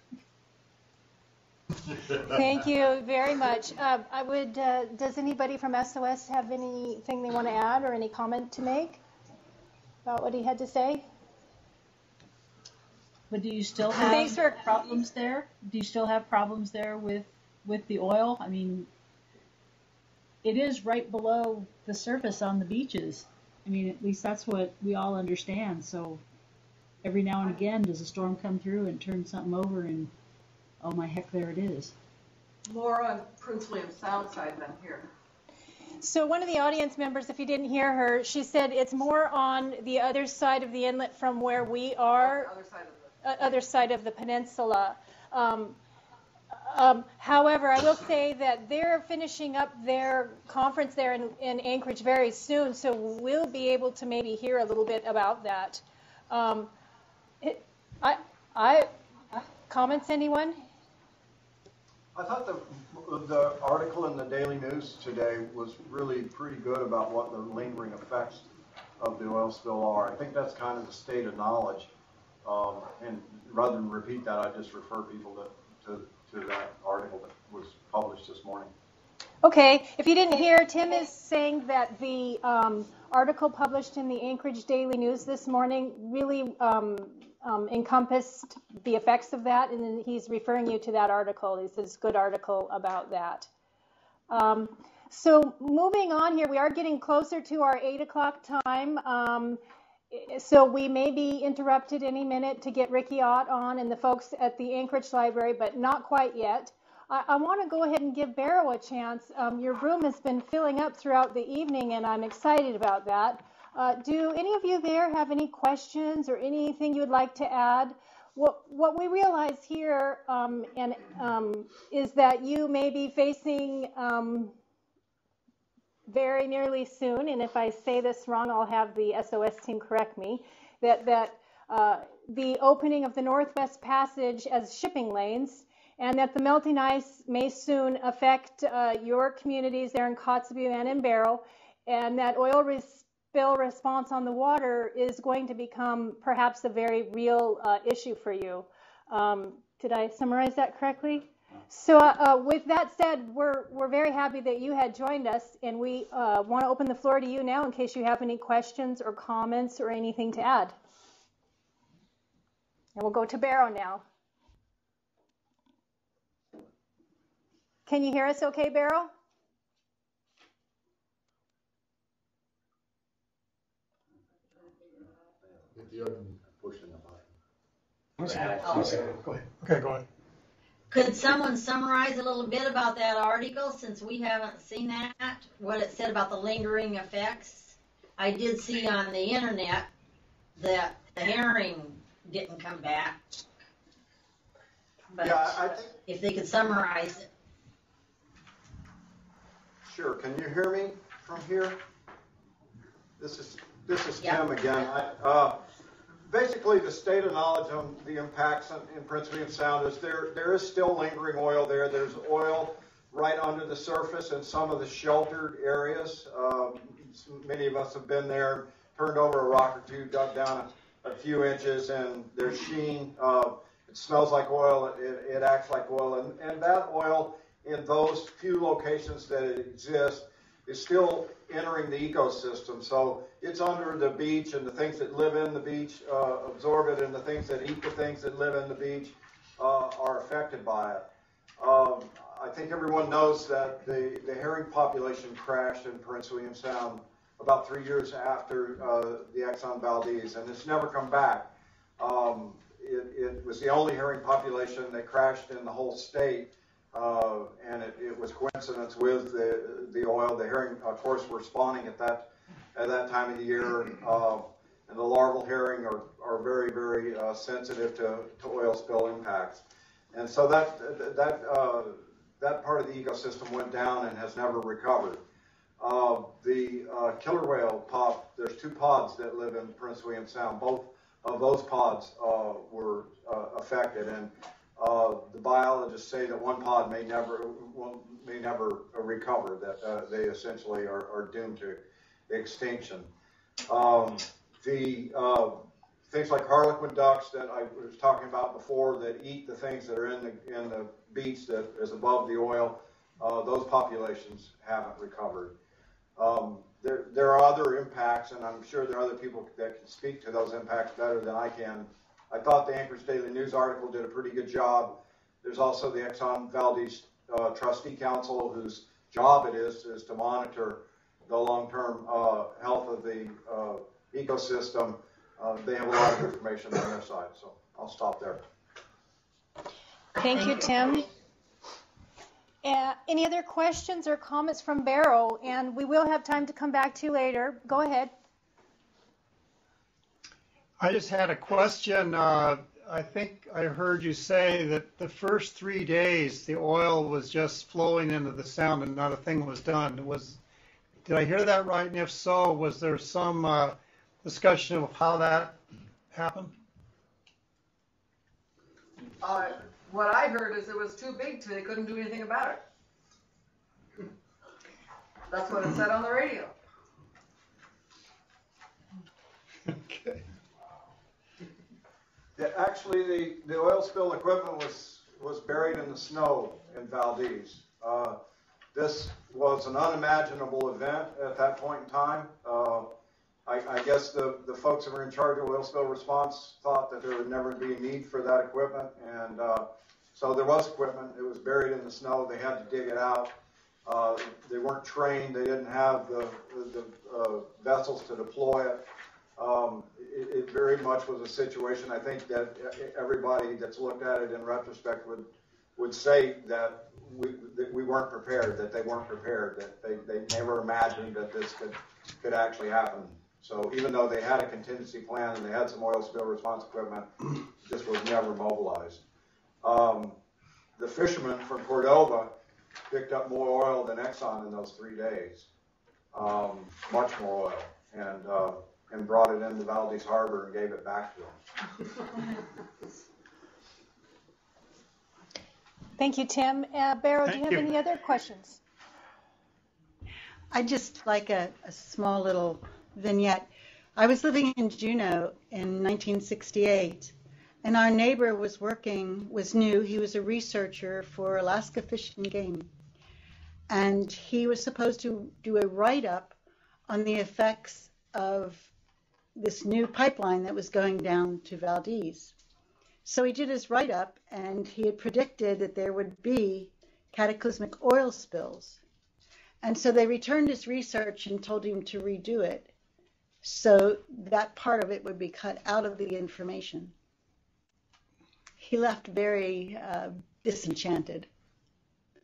Thank you very much. Uh, I would. Uh, does anybody from SOS have anything they want to add or any comment to make about what he had to say? But do you still have Thanks for- problems there? Do you still have problems there with with the oil? I mean, it is right below the surface on the beaches. I mean, at least that's what we all understand. So every now and again, does a storm come through and turn something over, and oh my heck, there it is. More on Prince William Sound side than here. So one of the audience members, if you didn't hear her, she said it's more on the other side of the inlet from where we are, Other side of uh, other side of the peninsula. Um, um, however, I will say that they're finishing up their conference there in, in Anchorage very soon, so we'll be able to maybe hear a little bit about that. Um, it, I, I, comments, anyone? I thought the, the article in the Daily News today was really pretty good about what the lingering effects of the oil spill are. I think that's kind of the state of knowledge. Um, and rather than repeat that, I just refer people to, to, to that article that was published this morning. Okay, if you didn't hear, Tim is saying that the um, article published in the Anchorage Daily News this morning really um, um, encompassed the effects of that, and then he's referring you to that article. He says, good article about that. Um, so moving on here, we are getting closer to our 8 o'clock time. Um, so we may be interrupted any minute to get Riki Ott on and the folks at the Anchorage Library, but not quite yet. I, I want to go ahead and give Barrow a chance. Um, your room has been filling up throughout the evening, and I'm excited about that. Uh, do any of you there have any questions or anything you would like to add? What, what we realize here um, and, um, is that you may be facing um, very nearly soon, and if I say this wrong, I'll have the SOS team correct me, that, that uh, the opening of the Northwest Passage as shipping lanes, and that the melting ice may soon affect uh, your communities there in Kotzebue and in Barrow, and that oil spill response on the water is going to become perhaps a very real uh, issue for you. Um, did I summarize that correctly? So, uh, with that said, we're, we're very happy that you had joined us, and we uh, want to open the floor to you now in case you have any questions or comments or anything to add. And we'll go to Barrow now. Can you hear us okay, Barrow? You haven't pushed the button. Okay, go ahead. Okay, go ahead. Could someone summarize a little bit about that article since we haven't seen that? What it said about the lingering effects? I did see on the internet that the herring didn't come back. But Yeah, I think, if they could summarize it. sure, can you hear me from here? This is, this is Yeah. Tim again. I, uh, basically, the state of knowledge on the impacts in, in Prince William Sound is there, there is still lingering oil there. There's oil right under the surface in some of the sheltered areas. Um, many of us have been there, turned over a rock or two, dug down a, a few inches, and there's sheen. Uh, it smells like oil. It, it acts like oil, and, and that oil in those few locations that it exists is still entering the ecosystem. So it's under the beach, and the things that live in the beach uh, absorb it, and the things that eat the things that live in the beach uh, are affected by it. Um, I think everyone knows that the, the herring population crashed in Prince William Sound about three years after uh, the Exxon Valdez, and it's never come back. Um, it, it was the only herring population that crashed in the whole state. Uh, and it, it was coincidence with the the oil. The herring, of course, were spawning at that at that time of the year, uh, and the larval herring are, are very very uh, sensitive to, to oil spill impacts, and so that that uh, that part of the ecosystem went down and has never recovered. Uh, the uh, killer whale pop, there's two pods that live in Prince William Sound. Both of those pods uh, were uh, affected, and uh, the biologists say that one pod may never will, may never recover. That uh, they essentially are, are doomed to extinction. Um, the uh, things like harlequin ducks that I was talking about before that eat the things that are in the in the beach that is above the oil, uh, those populations haven't recovered. Um, there, there are other impacts, and I'm sure there are other people that can speak to those impacts better than I can. I thought the Anchorage Daily News article did a pretty good job. There's also the Exxon Valdez uh, Trustee Council, whose job it is is to monitor the long-term uh, health of the uh, ecosystem. Uh, they have a lot of information on their side, so I'll stop there. Thank you, Tim. Uh, any other questions or comments from Barrow? And we will have time to come back to you later. Go ahead. I just had a question. Uh, I think I heard you say that the first three days the oil was just flowing into the sound and not a thing was done. Was did I hear that right? And if so, was there some uh, discussion of how that happened? Uh, what I heard is it was too big, so they couldn't do anything about it. That's what it said on the radio. Okay. Actually, the, the oil spill equipment was, was buried in the snow in Valdez. Uh, this was an unimaginable event at that point in time. Uh, I, I guess the, the folks that were in charge of oil spill response thought that there would never be a need for that equipment, and uh, so there was equipment. It was buried in the snow. They had to dig it out. Uh, they weren't trained. They didn't have the, the, the uh, vessels to deploy it. Um, it, it very much was a situation. I think that everybody that's looked at it in retrospect would would say that we that we weren't prepared, that they weren't prepared, that they, they never imagined that this could could actually happen. So even though they had a contingency plan and they had some oil spill response equipment, this was never mobilized. Um, the fishermen from Cordova picked up more oil than Exxon in those three days, um, much more oil, and uh, and brought it into Valdez Harbor and gave it back to them. Thank you, Tim. Uh, Barrow, do you have you. any other questions? I just like a, a small little vignette. I was living in Juneau in 1968, and our neighbor was working, was new. He was a researcher for Alaska Fish and Game. And he was supposed to do a write up on the effects of this new pipeline that was going down to Valdez. So he did his write up, and he had predicted that there would be cataclysmic oil spills. And so they returned his research and told him to redo it. So that part of it would be cut out of the information. He left very uh, disenchanted.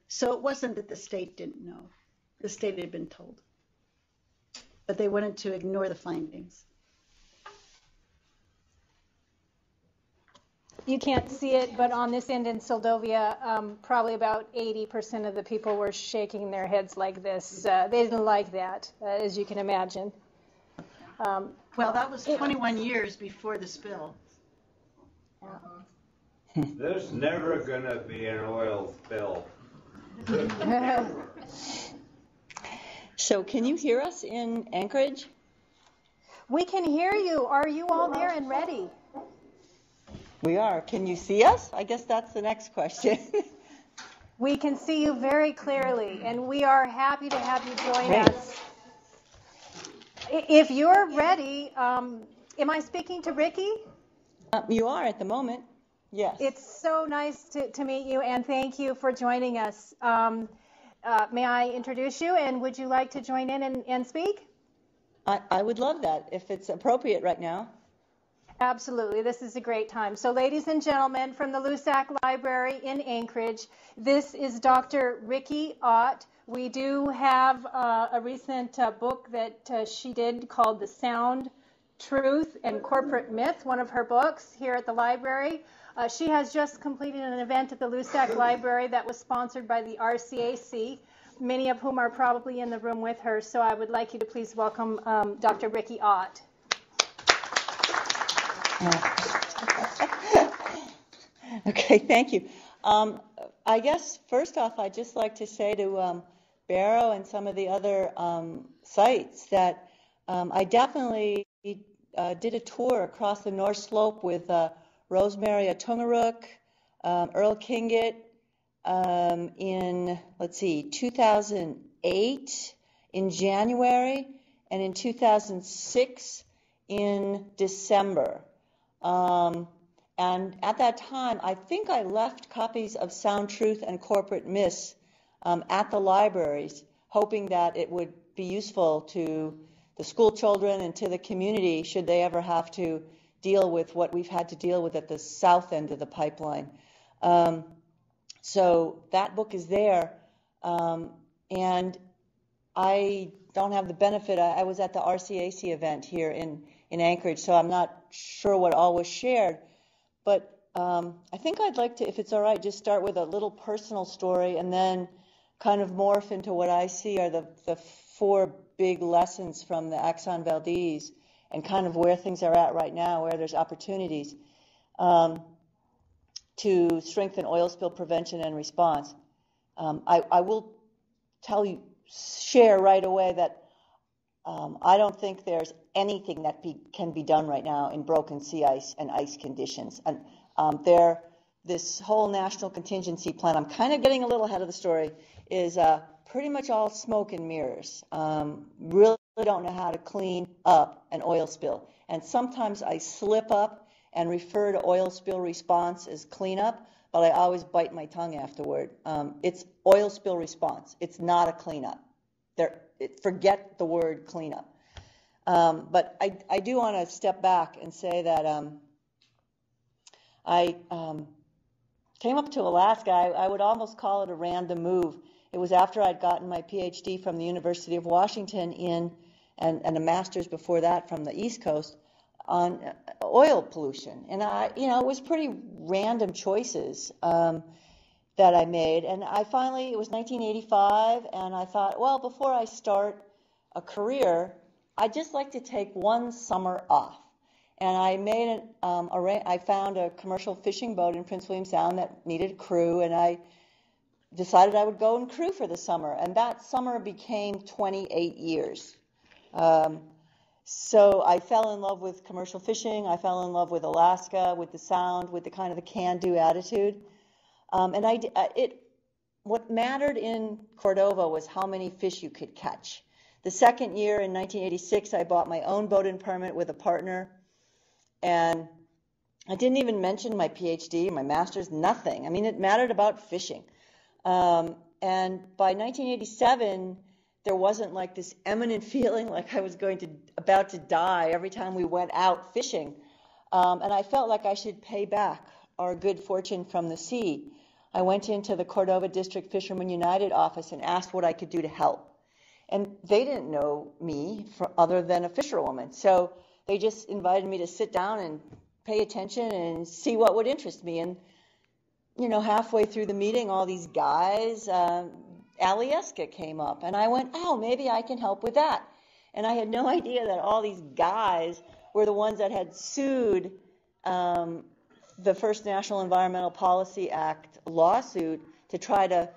So it wasn't that the state didn't know. The state had been told. But they wanted to ignore the findings. You can't see it, but on this end in Seldovia, um, probably about 80% of the people were shaking their heads like this. Uh, they didn't like that, uh, as you can imagine. Um, well, that was 21 years before the spill. There's never gonna be an oil spill. so, can you hear us in Anchorage? We can hear you. Are you all there and ready? We are. Can you see us? I guess that's the next question. we can see you very clearly, and we are happy to have you join Great. us. If you're ready, um, am I speaking to Riki? Uh, you are at the moment. Yes. It's so nice to, to meet you, and thank you for joining us. Um, uh, may I introduce you, and would you like to join in and, and speak? I, I would love that if it's appropriate right now. Absolutely. This is a great time. So, ladies and gentlemen, from the Loussac Library in Anchorage, this is Dr. Riki Ott. We do have uh, a recent uh, book that uh, she did called The Sound, Truth, and Corporate Myth, one of her books here at the library. Uh, she has just completed an event at the Loussac Library that was sponsored by the RCAC, many of whom are probably in the room with her. So I would like you to please welcome um, Dr. Riki Ott. okay, thank you. Um, I guess first off, I'd just like to say to um, Barrow and some of the other um, sites that um, I definitely uh, did a tour across the North Slope with uh, Rosemary Ahtuangaruak, um, Earl Kingik um, in, let's see, 2008 in January, and in 2006 in December. Um, and at that time, I think I left copies of Sound Truth and Corporate Myths um, at the libraries, hoping that it would be useful to the school children and to the community should they ever have to deal with what we've had to deal with at the south end of the pipeline. Um, so that book is there. Um, and I don't have the benefit. I, I, was at the RCAC event here in, in Anchorage, so I'm not sure what all was shared. But um, I think I'd like to, if it's all right, just start with a little personal story and then kind of morph into what I see are the, the four big lessons from the Exxon Valdez and kind of where things are at right now, where there's opportunities um, to strengthen oil spill prevention and response. Um, I, I, will tell you, share right away that um, I don't think there's anything that be, can be done right now in broken sea ice and ice conditions. And um, there, this whole national contingency plan, I'm kind of getting a little ahead of the story, is uh, pretty much all smoke and mirrors. Um, really don't know how to clean up an oil spill. And sometimes I slip up and refer to oil spill response as cleanup, but I always bite my tongue afterward. Um, it's oil spill response. It's not a cleanup. There, forget the word cleanup. Um, but I, I do want to step back and say that um, I um, came up to Alaska. I, I would almost call it a random move. It was after I'd gotten my PhD from the University of Washington in and, and a master's before that from the East Coast on oil pollution. And I, you know, it was pretty random choices um, that I made. And I finally, it was 1985, and I thought, well, before I start a career, I'd just like to take one summer off. And I made an, um, a, I found a commercial fishing boat in Prince William Sound that needed a crew, and I decided I would go and crew for the summer. And that summer became 28 years. Um, so I fell in love with commercial fishing. I fell in love with Alaska, with the sound, with the kind of a can-do attitude. Um, and I, uh, it, what mattered in Cordova was how many fish you could catch. The second year in 1986, I bought my own boat and permit with a partner, and I didn't even mention my PhD, my master's, nothing. I mean, it mattered about fishing. Um, and by 1987, there wasn't like this eminent feeling like I was going to about to die every time we went out fishing. Um, and I felt like I should pay back our good fortune from the sea. I went into the Cordova District Fishermen United office and asked what I could do to help. And they didn't know me for, other than a fisherwoman. So they just invited me to sit down and pay attention and see what would interest me. And, you know, halfway through the meeting, all these guys, um, Alyeska came up. And I went, oh, maybe I can help with that. And I had no idea that all these guys were the ones that had sued um, the first National Environmental Policy Act lawsuit to try to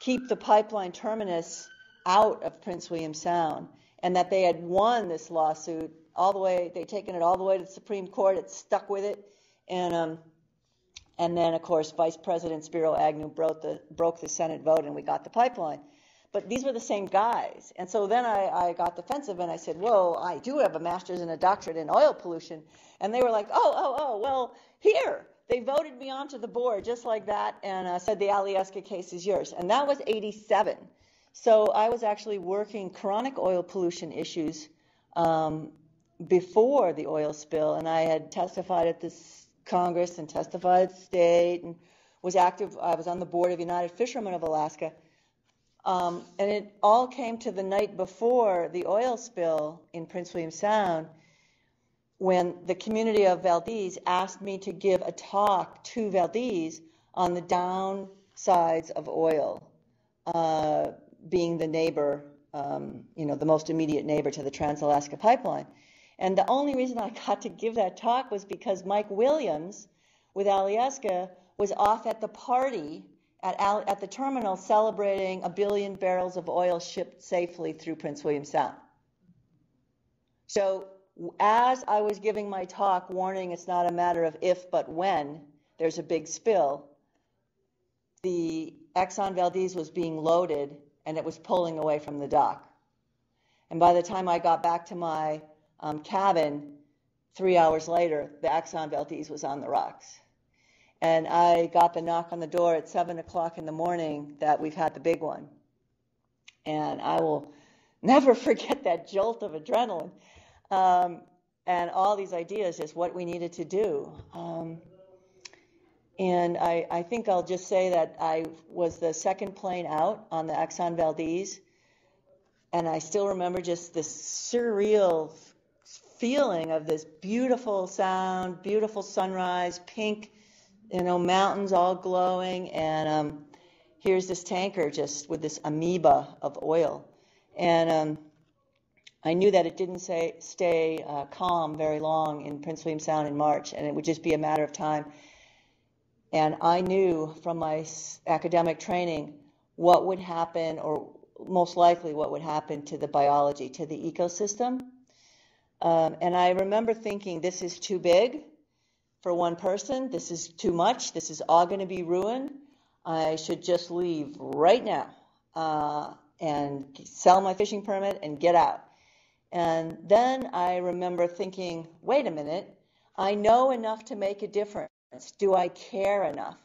keep the pipeline terminus out of Prince William Sound, and that they had won this lawsuit all the way. They'd taken it all the way to the Supreme Court. It stuck with it, and um, and then of course Vice President Spiro Agnew broke the broke the Senate vote, and we got the pipeline. But these were the same guys, and so then I, I got defensive and I said, "Whoa, I do have a master's and a doctorate in oil pollution," and they were like, "Oh, oh, oh, well, here." They voted me onto the board just like that and uh, said the Alyeska case is yours. And that was 87. So I was actually working chronic oil pollution issues um, before the oil spill, and I had testified at this Congress and testified at state and was active. I was on the board of United Fishermen of Alaska. Um, and it all came to the night before the oil spill in Prince William Sound when the community of Valdez asked me to give a talk to Valdez on the downsides of oil. Uh, being the neighbor, um, you know, the most immediate neighbor to the Trans Alaska Pipeline. And the only reason I got to give that talk was because Mike Williams with Alyeska was off at the party at, Al- at the terminal celebrating a billion barrels of oil shipped safely through Prince William Sound. So, as I was giving my talk warning it's not a matter of if but when there's a big spill, the Exxon Valdez was being loaded and it was pulling away from the dock. And by the time I got back to my um, cabin, three hours later, the Exxon Valdez was on the rocks. And I got the knock on the door at 7 o'clock in the morning that we've had the big one. And I will never forget that jolt of adrenaline. Um, and all these ideas is what we needed to do. Um, and I, I think I'll just say that I was the second plane out on the Exxon Valdez. And I still remember just this surreal feeling of this beautiful sound, beautiful sunrise, pink, you know, mountains all glowing. And um, here's this tanker just with this amoeba of oil. And um, I knew that it didn't say, stay uh, calm very long in Prince William Sound in March, and it would just be a matter of time and I knew from my academic training what would happen, or most likely what would happen to the biology, to the ecosystem. Um, and I remember thinking, this is too big for one person. This is too much. This is all going to be ruined. I should just leave right now uh, and sell my fishing permit and get out. And then I remember thinking, wait a minute, I know enough to make a difference. Do I care enough?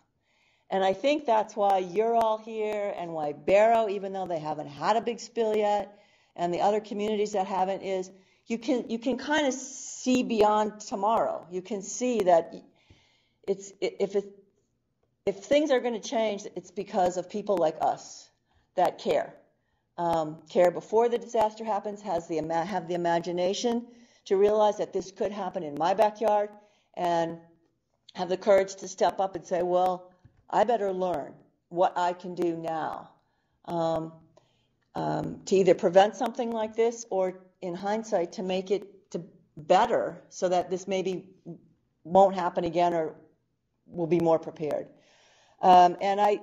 And I think that's why you're all here and why Barrow, even though they haven't had a big spill yet, and the other communities that haven't, is you can you can kind of see beyond tomorrow. You can see that it's if it if things are going to change, it's because of people like us that care, um, care before the disaster happens, has the have the imagination to realize that this could happen in my backyard, and have the courage to step up and say, well, I better learn what I can do now um, um, to either prevent something like this or, in hindsight, to make it to better so that this maybe won't happen again or will be more prepared. Um, and I,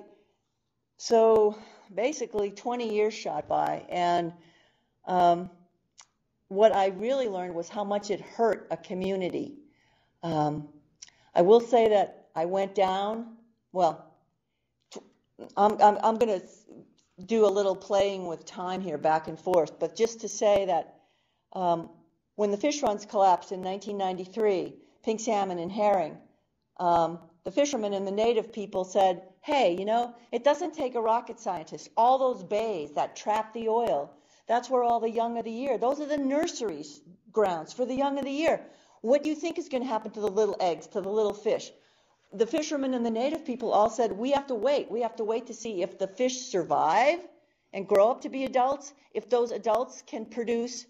so basically, 20 years shot by, and um, what I really learned was how much it hurt a community. Um, I will say that I went down, well, I'm, I'm, I'm going to do a little playing with time here back and forth, but just to say that um, when the fish runs collapsed in 1993, pink salmon and herring, um, the fishermen and the native people said, hey, you know, it doesn't take a rocket scientist. All those bays that trap the oil, That's where all the young of the year, those are the nurseries grounds for the young of the year. What do you think is going to happen to the little eggs, to the little fish? The fishermen and the native people all said, we have to wait. We have to wait to see if the fish survive and grow up to be adults, if those adults can produce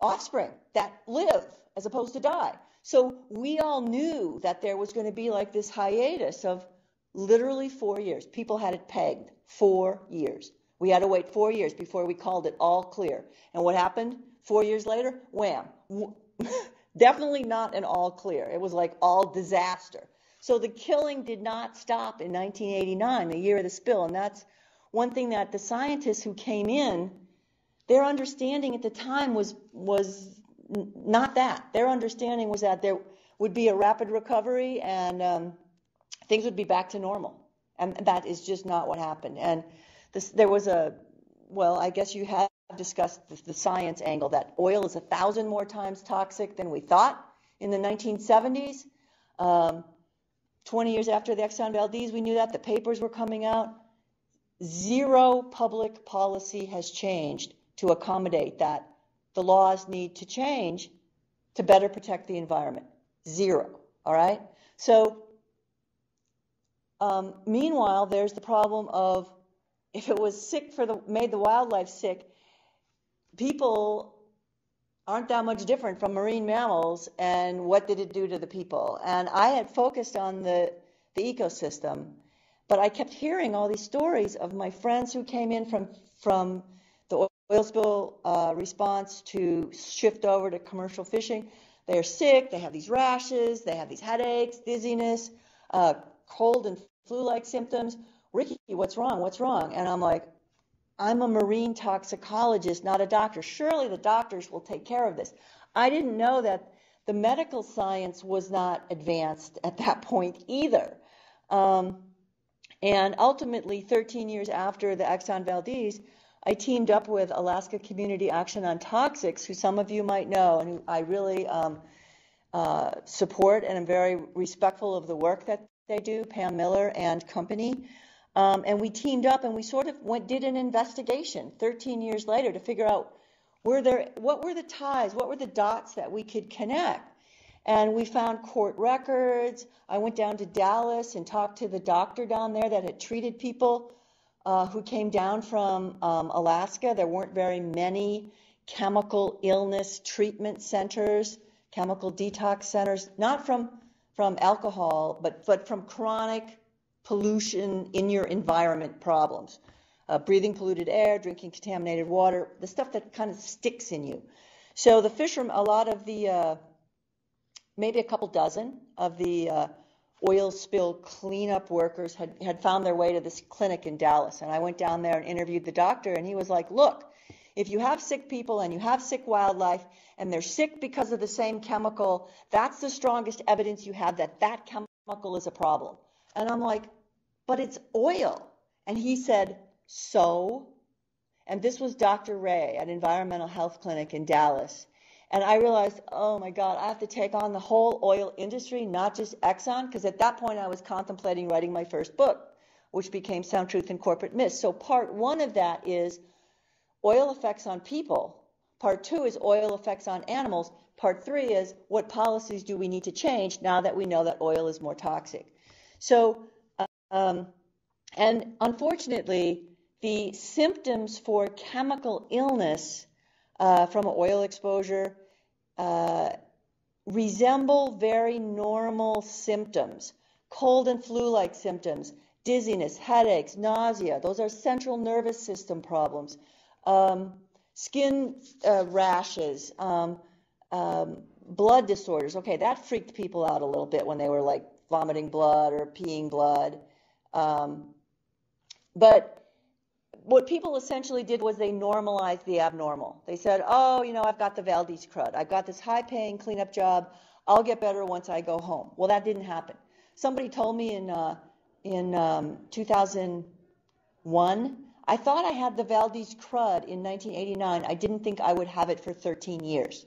offspring that live as opposed to die. So we all knew that there was going to be like this hiatus of literally four years. People had it pegged four years. We had to wait four years before we called it all clear. And what happened? Four years later, wham. Definitely not an all clear. It was like all disaster. So the killing did not stop in 1989, the year of the spill. And that's one thing that the scientists who came in, their understanding at the time was, was not that. Their understanding was that there would be a rapid recovery and um, things would be back to normal. And that is just not what happened. And this, there was a, well, I guess you have discussed the, the science angle that oil is a thousand more times toxic than we thought in the 1970s. Um, 20 years after the Exxon Valdez, we knew that. The papers were coming out. Zero public policy has changed to accommodate that the laws need to change to better protect the environment. Zero. All right? So, um, meanwhile, there's the problem of if it was sick for the made the wildlife sick, people aren't that much different from marine mammals and what did it do to the people and i had focused on the the ecosystem but i kept hearing all these stories of my friends who came in from from the oil spill uh, response to shift over to commercial fishing. They're sick, they have these rashes, they have these headaches, dizziness, uh, cold and flu like symptoms. Riki, what's wrong? What's wrong? And I'm like, I'm a marine toxicologist, not a doctor. Surely the doctors will take care of this. I didn't know that the medical science was not advanced at that point either. Um, and ultimately, 13 years after the Exxon Valdez, I teamed up with Alaska Community Action on Toxics, who some of you might know, and who I really um, uh, support and I'm very respectful of the work that they do, Pam Miller and company. Um, and we teamed up and we sort of went, did an investigation 13 years later to figure out were there, what were the ties, what were the dots that we could connect. And we found court records. I went down to Dallas and talked to the doctor down there that had treated people uh, who came down from um, Alaska. There weren't very many chemical illness treatment centers, chemical detox centers, not from from alcohol, but but from chronic pollution in your environment problems, uh, breathing polluted air, drinking contaminated water, the stuff that kind of sticks in you. So the fishermen, a lot of the, uh, maybe a couple dozen of the uh, oil spill cleanup workers had, had found their way to this clinic in Dallas. And I went down there and interviewed the doctor, and he was like, Look, if you have sick people and you have sick wildlife, and they're sick because of the same chemical, that's the strongest evidence you have that that chemical is a problem. And I'm like, But it's oil. And he said, So? And this was Dr. Rea at Environmental Health Clinic in Dallas. And I realized, oh my God, I have to take on the whole oil industry, not just Exxon, because at that point I was contemplating writing my first book, which became Sound Truth and Corporate Myths. So part one of that is oil effects on people. Part two is oil effects on animals. Part three is what policies do we need to change now that we know that oil is more toxic. So, um, and unfortunately, the symptoms for chemical illness uh, from oil exposure uh, resemble very normal symptoms cold and flu like symptoms, dizziness, headaches, nausea. Those are central nervous system problems. Um, skin uh, rashes, um, um, blood disorders. Okay, that freaked people out a little bit when they were like vomiting blood or peeing blood. Um, but what people essentially did was they normalized the abnormal. They said, oh, you know, I've got the Valdez crud. I've got this high paying cleanup job. I'll get better once I go home. Well, that didn't happen. Somebody told me in, uh, in um, 2001, I thought I had the Valdez crud in 1989. I didn't think I would have it for 13 years.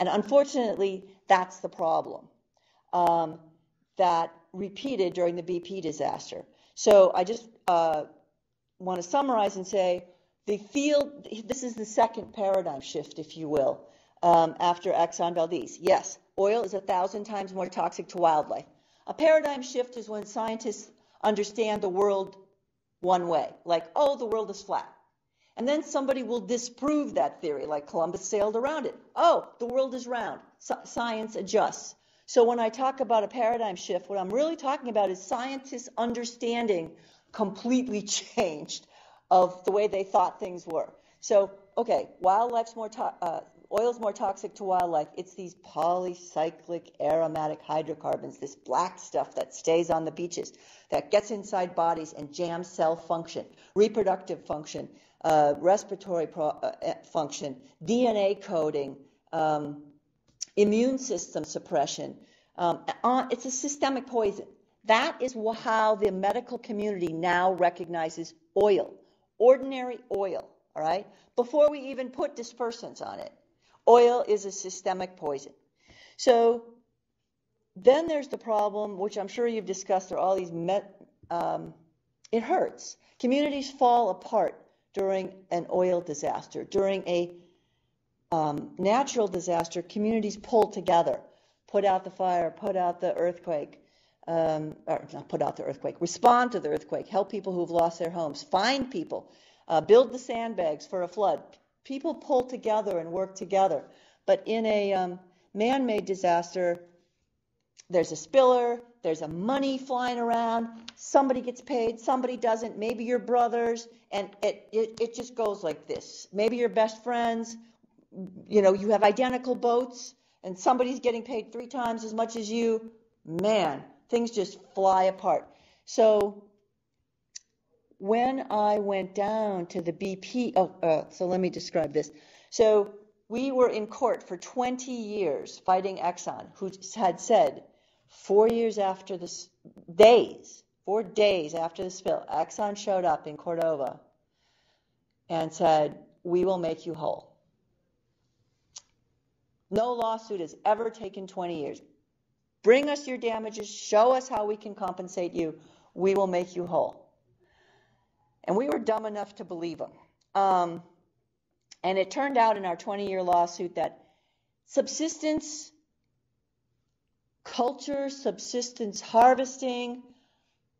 And unfortunately, that's the problem um, that repeated during the BP disaster. So I just uh, want to summarize and say the field, this is the second paradigm shift, if you will, um, after Exxon Valdez. Yes, oil is a thousand times more toxic to wildlife. A paradigm shift is when scientists understand the world one way, like, oh, the world is flat. And then somebody will disprove that theory, like Columbus sailed around it. Oh, the world is round. science adjusts. So when I talk about a paradigm shift, what I'm really talking about is scientists understanding completely changed of the way they thought things were. So, okay, wildlife's more uh, oil's more toxic to wildlife. It's these polycyclic aromatic hydrocarbons, this black stuff that stays on the beaches, that gets inside bodies and jams cell function, reproductive function, uh, respiratory pro- uh, eh, function, DNA coding, um, immune system suppression. Um, uh, it's a systemic poison. That is how the medical community now recognizes oil, ordinary oil, all right? Before we even put dispersants on it. Oil is a systemic poison. So then there's the problem, which I'm sure you've discussed, there are all these, met, um, it hurts. Communities fall apart during an oil disaster. During a um, natural disaster, communities pull together, put out the fire, put out the earthquake, um, or not put out the earthquake, respond to the earthquake, help people who've lost their homes, find people, uh, build the sandbags for a flood. People pull together and work together. But in a um, man made disaster, there's a spiller, there's a money flying around, somebody gets paid, somebody doesn't, maybe your brothers, and it, it, it just goes like this. Maybe your best friends, you know, you have identical boats, and somebody's getting paid three times as much as you. Man, things just fly apart. So when I went down to the BP, oh, uh, so let me describe this. So we were in court for 20 years fighting Exxon, who had said four years after the days, four days after the spill, Exxon showed up in Cordova and said, "We will make you whole." No lawsuit has ever taken 20 years. Bring us your damages, show us how we can compensate you. We will make you whole. And we were dumb enough to believe him. Um, and it turned out in our 20 year lawsuit that subsistence culture, subsistence harvesting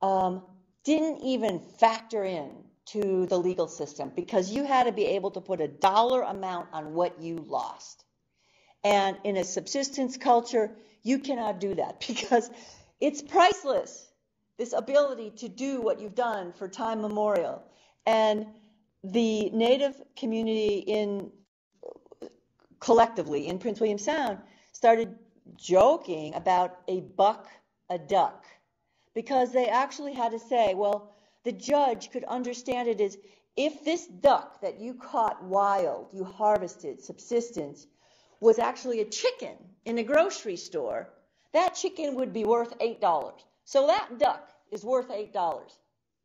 um, didn't even factor in to the legal system because you had to be able to put a dollar amount on what you lost. And in a subsistence culture, you cannot do that because it's priceless this ability to do what you've done for time memorial. And the native community in collectively in Prince William Sound started joking about a buck a duck because they actually had to say, well, the judge could understand it as if this duck that you caught wild, you harvested, subsistence, was actually a chicken in a grocery store, that chicken would be worth $8. So that duck is worth $8.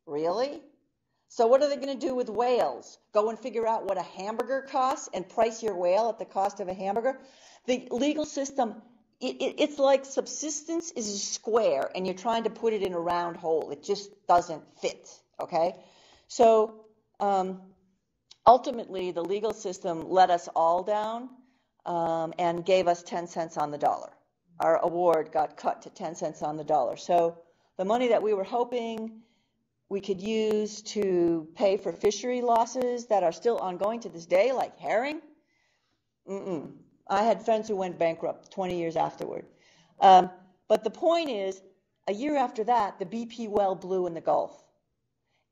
Really? So what are they going to do with whales? Go and figure out what a hamburger costs and price your whale at the cost of a hamburger? The legal system, it, it, it's like subsistence is a square and you're trying to put it in a round hole. It just doesn't fit, okay? So um, ultimately, the legal system let us all down um, and gave us 10 cents on the dollar. Our award got cut to 10 cents on the dollar. So the money that we were hoping we could use to pay for fishery losses that are still ongoing to this day, like herring. Mm-mm. I had friends who went bankrupt 20 years afterward. Um, but the point is, a year after that, the BP well blew in the Gulf.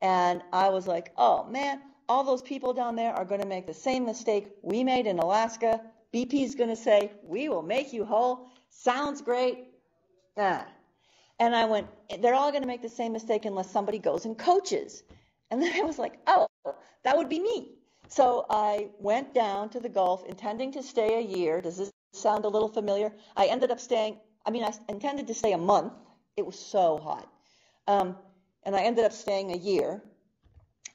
And I was like, oh man, all those people down there are going to make the same mistake we made in Alaska. BP is going to say, we will make you whole. Sounds great. Ah, and I went, they're all going to make the same mistake unless somebody goes and coaches. And then I was like, oh, that would be me. So I went down to the Gulf intending to stay a year. Does this sound a little familiar? I ended up staying, I mean, I intended to stay a month. It was so hot. Um, and I ended up staying a year.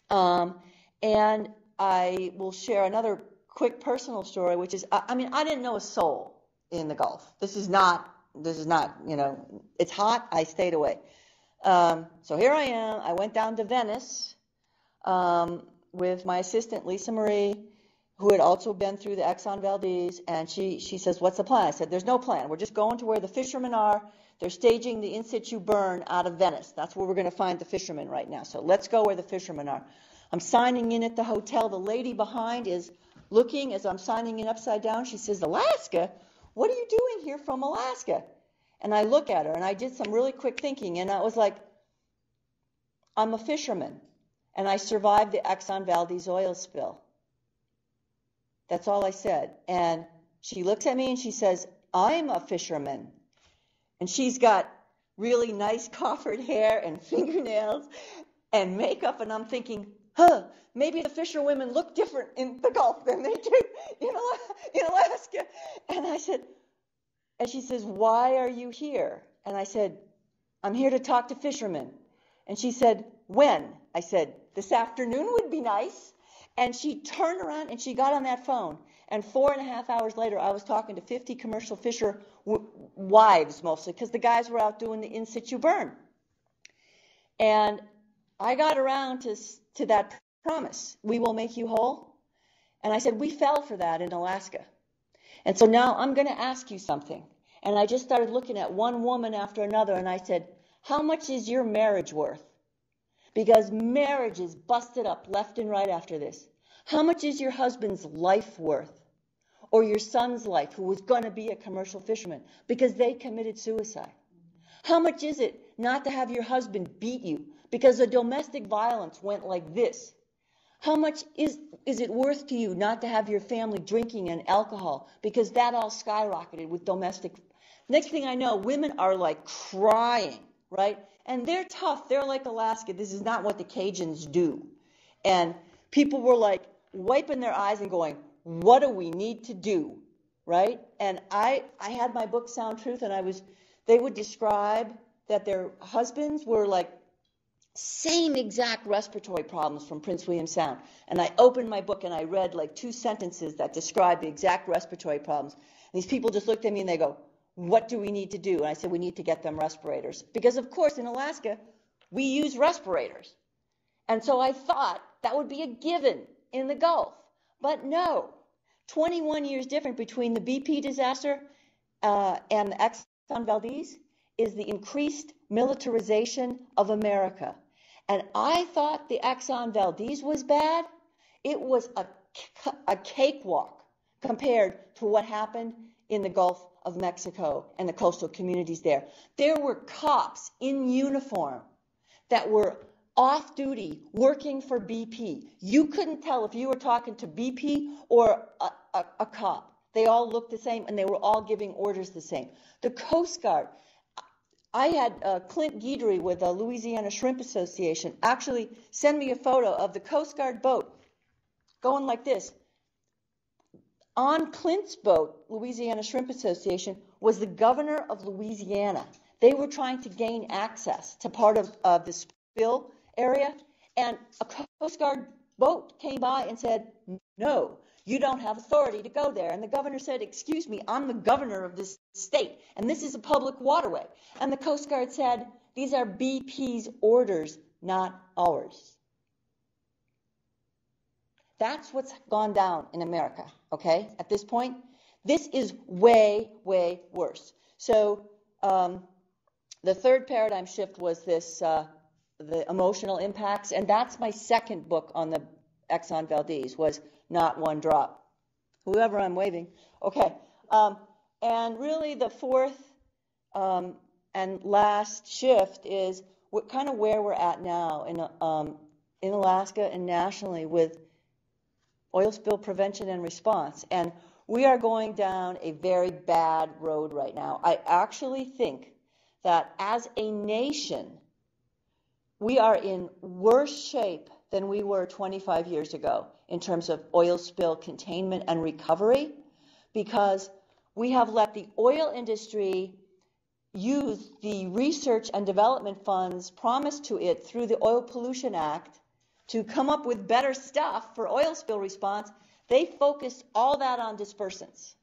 Um, and I will share another quick personal story, which is, I, I mean, I didn't know a soul in the Gulf. This is not this is not, you know, it's hot. I stayed away. Um, so here I am. I went down to Venice. Um, with my assistant Lisa Marie, who had also been through the Exxon Valdez, and she she says, "What's the plan?" I said, "There's no plan. We're just going to where the fishermen are. They're staging the in situ burn out of Venice. That's where we're going to find the fishermen right now. So let's go where the fishermen are." I'm signing in at the hotel. The lady behind is looking as I'm signing in upside down. She says, "Alaska? What are you doing here from Alaska?" And I look at her, and I did some really quick thinking, and I was like, "I'm a fisherman." and I survived the Exxon Valdez oil spill. That's all I said. And she looks at me and she says, I'm a fisherman. And she's got really nice coffered hair and fingernails and makeup. And I'm thinking, huh, maybe the fisherwomen look different in the Gulf than they do in, in Alaska. And I said, and she says, why are you here? And I said, I'm here to talk to fishermen. And she said, when? I said, this afternoon would be nice. And she turned around and she got on that phone. And four and a half hours later, I was talking to 50 commercial fisher w- wives mostly, because the guys were out doing the in situ burn. And I got around to, to that promise we will make you whole. And I said, we fell for that in Alaska. And so now I'm going to ask you something. And I just started looking at one woman after another, and I said, How much is your marriage worth? because marriage is busted up left and right after this. How much is your husband's life worth? Or your son's life, who was going to be a commercial fisherman, because they committed suicide? How much is it not to have your husband beat you because the domestic violence went like this? How much is, is it worth to you not to have your family drinking and alcohol because that all skyrocketed with domestic? Next thing I know, women are like crying, right? And they're tough. They're like Alaska. This is not what the Cajuns do. And people were like wiping their eyes and going, what do we need to do? Right? And I, I had my book Sound Truth and I was, they would describe that their husbands were like same exact respiratory problems from Prince William Sound. And I opened my book and I read like two sentences that describe the exact respiratory problems. And these people just looked at me and they go, what do we need to do? And I said, we need to get them respirators. Because, of course, in Alaska, we use respirators. And so I thought that would be a given in the Gulf. But no, 21 years different between the BP disaster uh, and the Exxon Valdez is the increased militarization of America. And I thought the Exxon Valdez was bad. It was a, a cakewalk compared to what happened in the Gulf of Mexico and the coastal communities there. There were cops in uniform that were off duty working for BP. You couldn't tell if you were talking to BP or a, a, a cop. They all looked the same and they were all giving orders the same. The Coast Guard, I had uh, Clint Guidry with the Louisiana Shrimp Association actually send me a photo of the Coast Guard boat going like this on Clint's boat, Louisiana Shrimp Association, was the governor of Louisiana. They were trying to gain access to part of, of the spill area, and a Coast Guard boat came by and said, No, you don't have authority to go there. And the governor said, Excuse me, I'm the governor of this state, and this is a public waterway. And the Coast Guard said, These are BP's orders, not ours. That's what's gone down in America, okay, at this point. This is way, way worse. So um, the third paradigm shift was this, uh, the emotional impacts, and that's my second book on the Exxon Valdez was Not One Drop. Whoever I'm waving. Okay. Um, and really the fourth um, and last shift is what, kind of where we're at now in, um, in Alaska and nationally with oil spill prevention and response. And we are going down a very bad road right now. I actually think that as a nation, we are in worse shape than we were 25 years ago in terms of oil spill containment and recovery because we have let the oil industry use the research and development funds promised to it through the Oil Pollution Act to come up with better stuff for oil spill response, they focused all that on dispersants.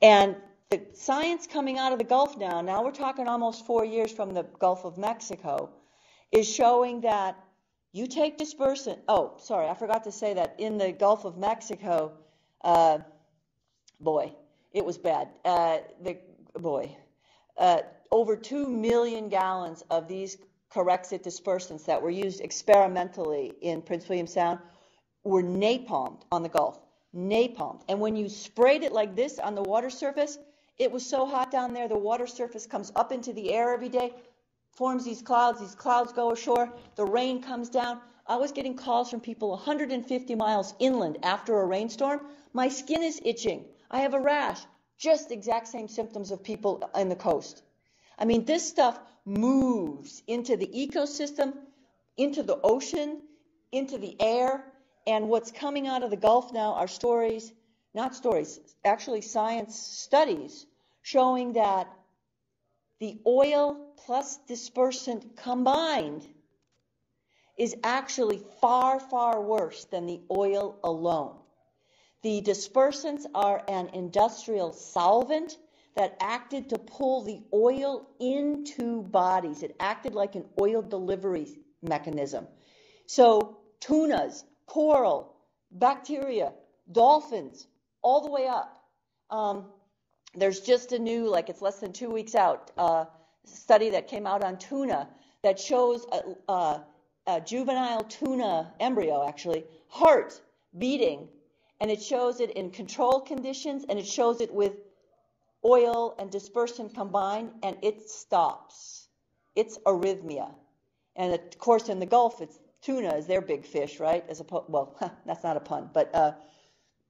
And the science coming out of the Gulf now, now we're talking almost four years from the Gulf of Mexico, is showing that You take dispersant. Oh, sorry, I forgot to say that in the Gulf of Mexico, uh, boy, it was bad. Uh, the boy, uh, over two million gallons of these Corexit dispersants that were used experimentally in Prince William Sound were napalmed on the Gulf. Napalmed. And when you sprayed it like this on the water surface, it was so hot down there, the water surface comes up into the air every day, forms these clouds, these clouds go ashore, the rain comes down. I was getting calls from people 150 miles inland after a rainstorm. My skin is itching. I have a rash. Just exact same symptoms of people in the coast. I mean, this stuff moves into the ecosystem, into the ocean, into the air. And what's coming out of the Gulf now are stories, not stories, actually science studies showing that the oil plus dispersant combined is actually far, far worse than the oil alone. The dispersants are an industrial solvent that acted to pull the oil into bodies. It acted like an oil delivery mechanism. So, tunas, coral, bacteria, dolphins, all the way up. Um, there's just a new, like it's less than two weeks out, uh, study that came out on tuna that shows a, a, a juvenile tuna embryo, actually, heart beating, and it shows it in control conditions, and it shows it with oil and dispersant combined, and it stops. It's arrhythmia. And of course, in the Gulf, it's tuna is their big fish, right? As a well, that's not a pun, but uh,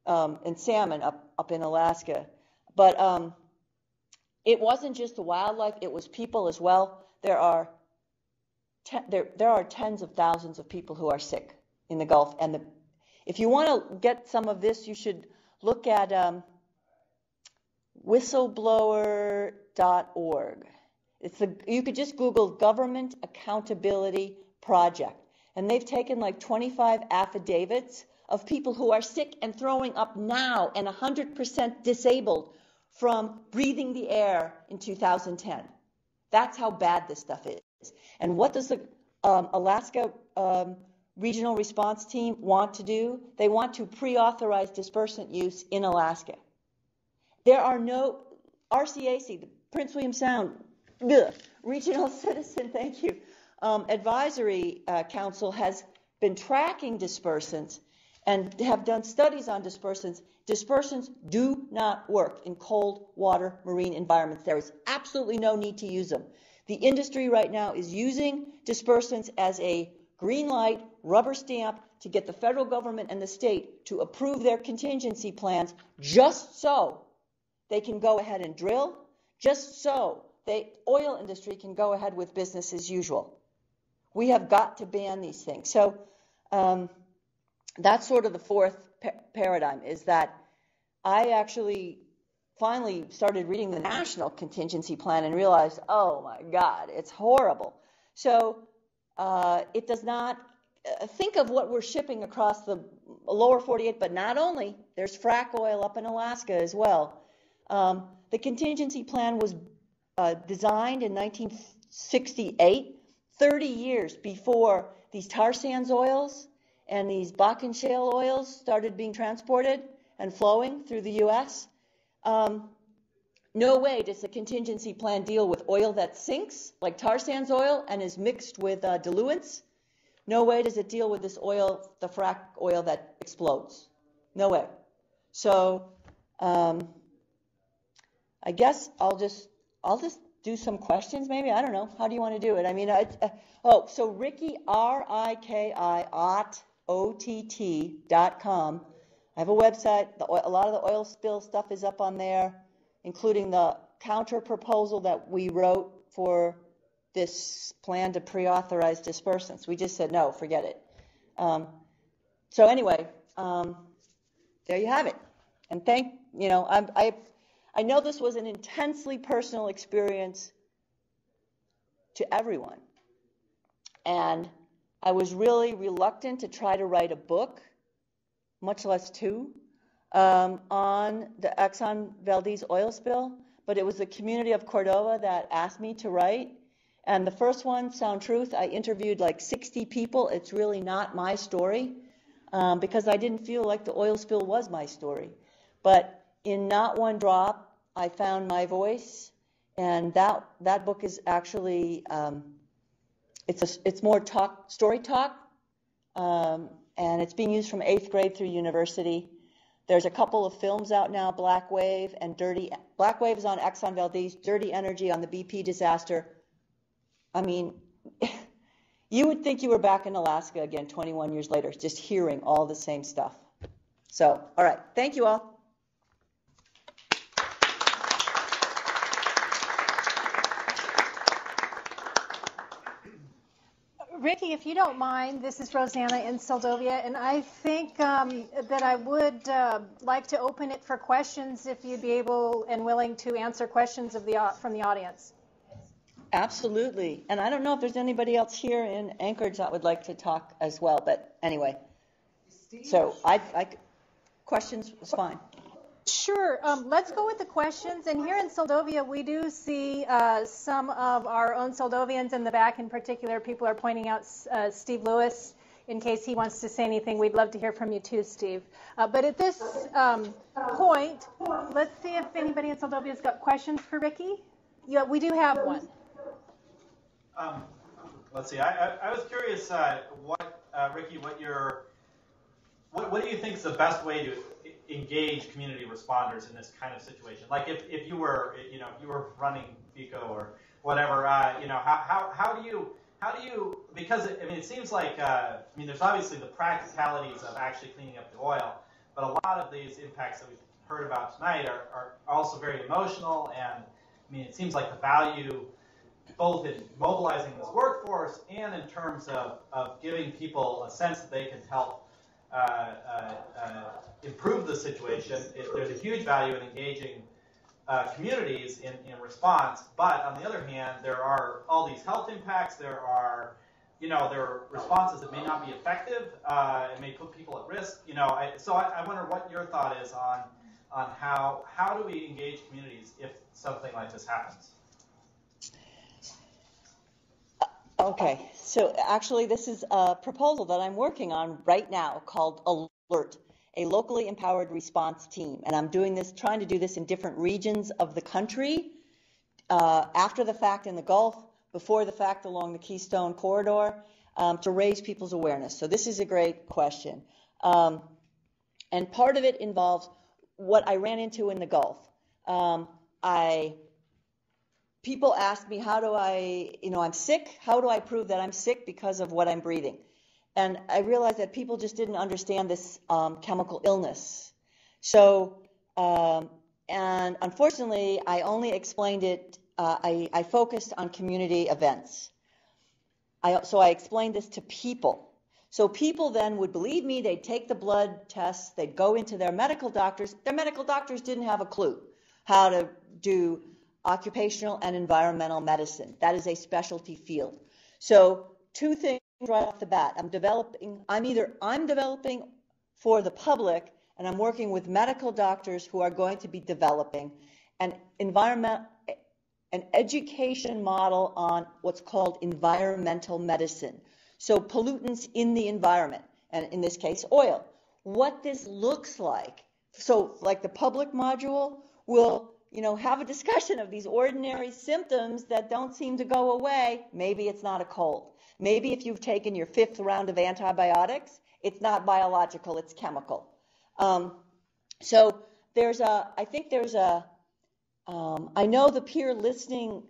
um, and salmon up up in Alaska. But um, it wasn't just the wildlife; it was people as well. There are there there are tens of thousands of people who are sick in the Gulf, and the, if you want to get some of this, you should look at um, whistleblower.org. It's the, you could just Google Government Accountability Project. And they've taken like 25 affidavits of people who are sick and throwing up now and 100% disabled from breathing the air in 2010. That's how bad this stuff is. And what does the um, Alaska um, Regional Response Team want to do? They want to pre authorize dispersant use in Alaska. There are no RCAC, the Prince William Sound ugh, Regional Citizen, thank you, um, Advisory uh, Council has been tracking dispersants and have done studies on dispersants. Dispersants do not work in cold water marine environments. There is absolutely no need to use them. The industry right now is using dispersants as a green light, rubber stamp to get the federal government and the state to approve their contingency plans just so they can go ahead and drill just so the oil industry can go ahead with business as usual. We have got to ban these things. So um, that's sort of the fourth pa- paradigm is that I actually finally started reading the national contingency plan and realized, oh my God, it's horrible. So uh, it does not uh, think of what we're shipping across the lower 48, but not only, there's frack oil up in Alaska as well. Um, the contingency plan was uh, designed in 1968, 30 years before these tar sands oils and these Bakken shale oils started being transported and flowing through the U.S. Um, no way does the contingency plan deal with oil that sinks, like tar sands oil, and is mixed with uh, diluents. No way does it deal with this oil, the frack oil that explodes. No way. So, um, I guess I'll just I'll just do some questions maybe. I don't know. How do you want to do it? I mean, I, uh, oh, so Riki R I K I Ott O T T dot com. I have a website. The, a lot of the oil spill stuff is up on there, including the counter proposal that we wrote for this plan to pre-authorize dispersants. We just said no, forget it. Um, so anyway, um, there you have it. And thank you know I, I I know this was an intensely personal experience to everyone. And I was really reluctant to try to write a book, much less two, um, on the Exxon Valdez oil spill. But it was the community of Cordova that asked me to write. And the first one, Sound Truth, I interviewed like 60 people. It's really not my story um, because I didn't feel like the oil spill was my story. But in Not One Drop, I found my voice, and that that book is actually um, it's a, it's more talk story talk, um, and it's being used from eighth grade through university. There's a couple of films out now, Black Wave and Dirty. Black Wave is on Exxon Valdez, Dirty Energy on the BP disaster. I mean, you would think you were back in Alaska again 21 years later, just hearing all the same stuff. So, all right, thank you all. Riki, if you don't mind, this is Rosanna in Seldovia, and I think um, that I would uh, like to open it for questions if you'd be able and willing to answer questions of the from the audience. Absolutely. And I don't know if there's anybody else here in Anchorage that would like to talk as well, but anyway. Steve? So I, I questions is fine. Sure. Um, let's go with the questions. And here in Seldovia, we do see uh, some of our own Seldovians in the back. In particular, people are pointing out uh, Steve Lewis. In case he wants to say anything, we'd love to hear from you too, Steve. Uh, but at this um, point, let's see if anybody in Seldovia has got questions for Riki. Yeah, we do have one. Um, let's see. I, I, I was curious, uh, what uh, Riki, what your what, what do you think is the best way to engage community responders in this kind of situation? Like if, if you were, you know, if you were running VECO or whatever, uh, you know, how, how, how do you, how do you, because it, I mean, it seems like, uh, I mean, there's obviously the practicalities of actually cleaning up the oil, but a lot of these impacts that we've heard about tonight are, are also very emotional, and I mean, it seems like the value both in mobilizing this workforce and in terms of, of giving people a sense that they can help improve the situation. It, there's a huge value in engaging uh, communities in, in response, but on the other hand, there are all these health impacts. There are, you know, there are responses that may not be effective. Uh, it may put people at risk. You know, I, so I, I wonder what your thought is on on how how do we engage communities if something like this happens. Okay, so actually, this is a proposal that I'm working on right now called Alert, a locally empowered response team. And I'm doing this, trying to do this in different regions of the country, uh, after the fact in the Gulf, before the fact along the Keystone Corridor, um, to raise people's awareness. So this is a great question. Um, and part of it involves what I ran into in the Gulf. Um, I people ask me, how do I, you know, I'm sick. How do I prove that I'm sick because of what I'm breathing? And I realized that people just didn't understand this um, chemical illness. So, um, and unfortunately, I only explained it, uh, I, I, focused on community events. I, so I explained this to people. So people then would believe me, they'd take the blood tests, they'd go into their medical doctors. Their medical doctors didn't have a clue how to do occupational and environmental medicine. That is a specialty field. So two things right off the bat. I'm developing, I'm either, I'm developing for the public and I'm working with medical doctors who are going to be developing an environment, an education model on what's called environmental medicine. So pollutants in the environment, and in this case, oil. What this looks like. So like the public module will you know, have a discussion of these ordinary symptoms that don't seem to go away. Maybe it's not a cold. Maybe if you've taken your fifth round of antibiotics, it's not biological, it's chemical. Um, so there's a, I think there's a, um, I know the peer listening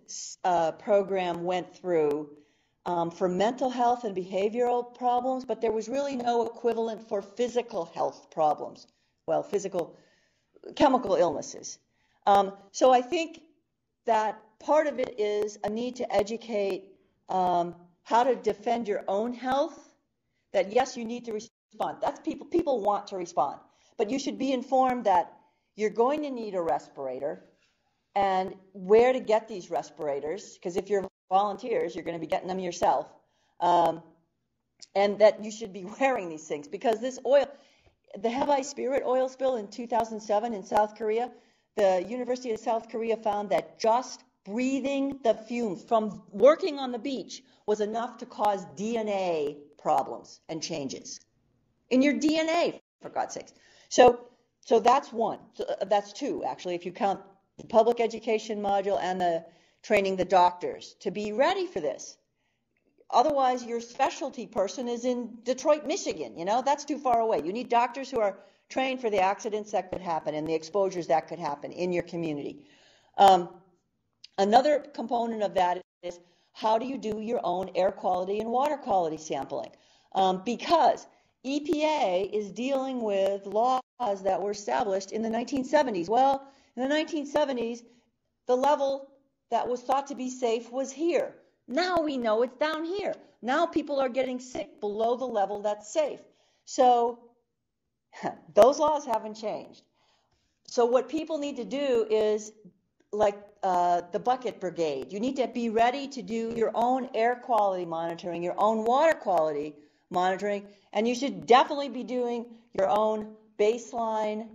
uh, program went through um, for mental health and behavioral problems, but there was really no equivalent for physical health problems. Well, physical, chemical illnesses. Um, so I think that part of it is a need to educate um, how to defend your own health. That yes, you need to respond. That's people. People want to respond, but you should be informed that you're going to need a respirator and where to get these respirators. Because if you're volunteers, you're going to be getting them yourself. Um, and that you should be wearing these things because this oil, the Hebei Spirit oil spill in 2007 in South Korea, the University of South Korea found that just breathing the fumes from working on the beach was enough to cause DNA problems and changes in your DNA, for God's sakes. So, so that's one. So uh, that's two, actually, if you count the public education module and the training the doctors to be ready for this. Otherwise, your specialty person is in Detroit, Michigan. You know, that's too far away. You need doctors who are trained for the accidents that could happen and the exposures that could happen in your community. Um, another component of that is how do you do your own air quality and water quality sampling? Um, because EPA is dealing with laws that were established in the 1970s. Well, in the 1970s, the level that was thought to be safe was here. Now we know it's down here. Now people are getting sick below the level that's safe. So those laws haven't changed. So what people need to do is like uh, the bucket brigade. You need to be ready to do your own air quality monitoring, your own water quality monitoring, and you should definitely be doing your own baseline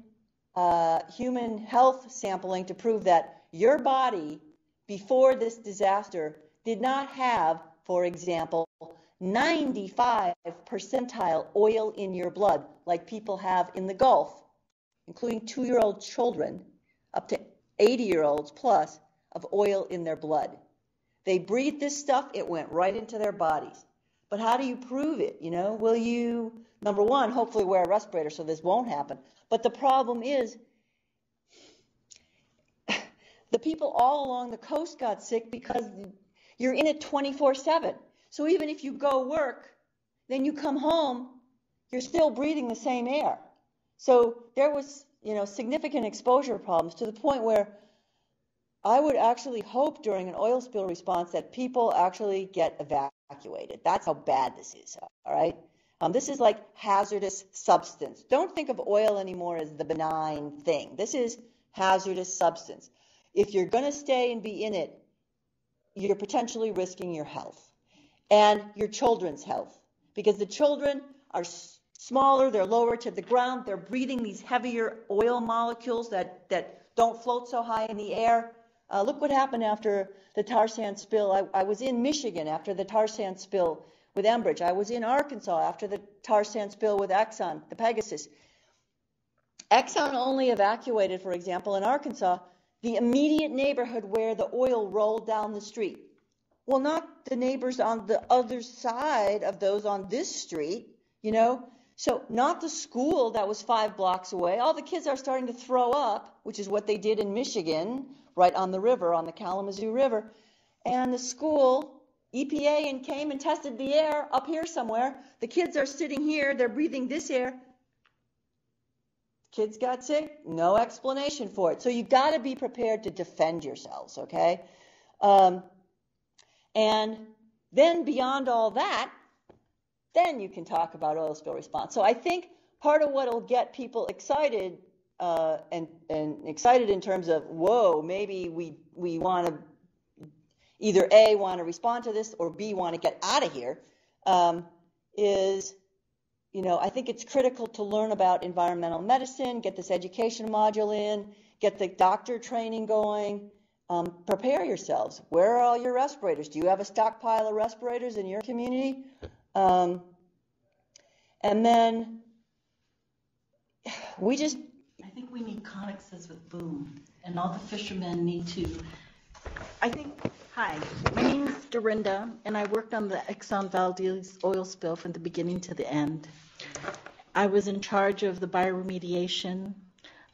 uh, human health sampling to prove that your body before this disaster did not have, for example, 95 percentile oil in your blood, like people have in the Gulf, including two year old children, up to 80 year olds plus, of oil in their blood. They breathed this stuff, it went right into their bodies. But how do you prove it? You know, will you, number one, hopefully wear a respirator so this won't happen. But the problem is, the people all along the coast got sick because you're in it 24 7. So even if you go work, then you come home, you're still breathing the same air. So there was, you know, significant exposure problems to the point where I would actually hope during an oil spill response that people actually get evacuated. That's how bad this is, all right? Um, this is like hazardous substance. Don't think of oil anymore as the benign thing. This is hazardous substance. If you're going to stay and be in it, you're potentially risking your health and your children's health because the children are smaller, they're lower to the ground, they're breathing these heavier oil molecules that, that don't float so high in the air. Uh, look what happened after the tar sand spill. I, I was in Michigan after the tar sand spill with Enbridge. I was in Arkansas after the tar sand spill with Exxon, the Pegasus. Exxon only evacuated, for example, in Arkansas, the immediate neighborhood where the oil rolled down the street. Well, not the neighbors on the other side of those on this street, you know? So, not the school that was five blocks away. All the kids are starting to throw up, which is what they did in Michigan, right on the river, on the Kalamazoo River. And the school, EPA, and came and tested the air up here somewhere. The kids are sitting here, they're breathing this air. Kids got sick, no explanation for it. So you've got to be prepared to defend yourselves, okay? Um, and then beyond all that, then you can talk about oil spill response. So I think part of what will get people excited uh, and, and excited in terms of whoa, maybe we we want to either a want to respond to this or b want to get out of here um, is you know, I think it's critical to learn about environmental medicine, get this education module in, get the doctor training going, um, prepare yourselves. Where are all your respirators? Do you have a stockpile of respirators in your community? Um, and then we just. I think we need connexes with boom, and all the fishermen need to. I think. Hi, my name is Dorinda, and I worked on the Exxon Valdez oil spill from the beginning to the end. I was in charge of the bioremediation.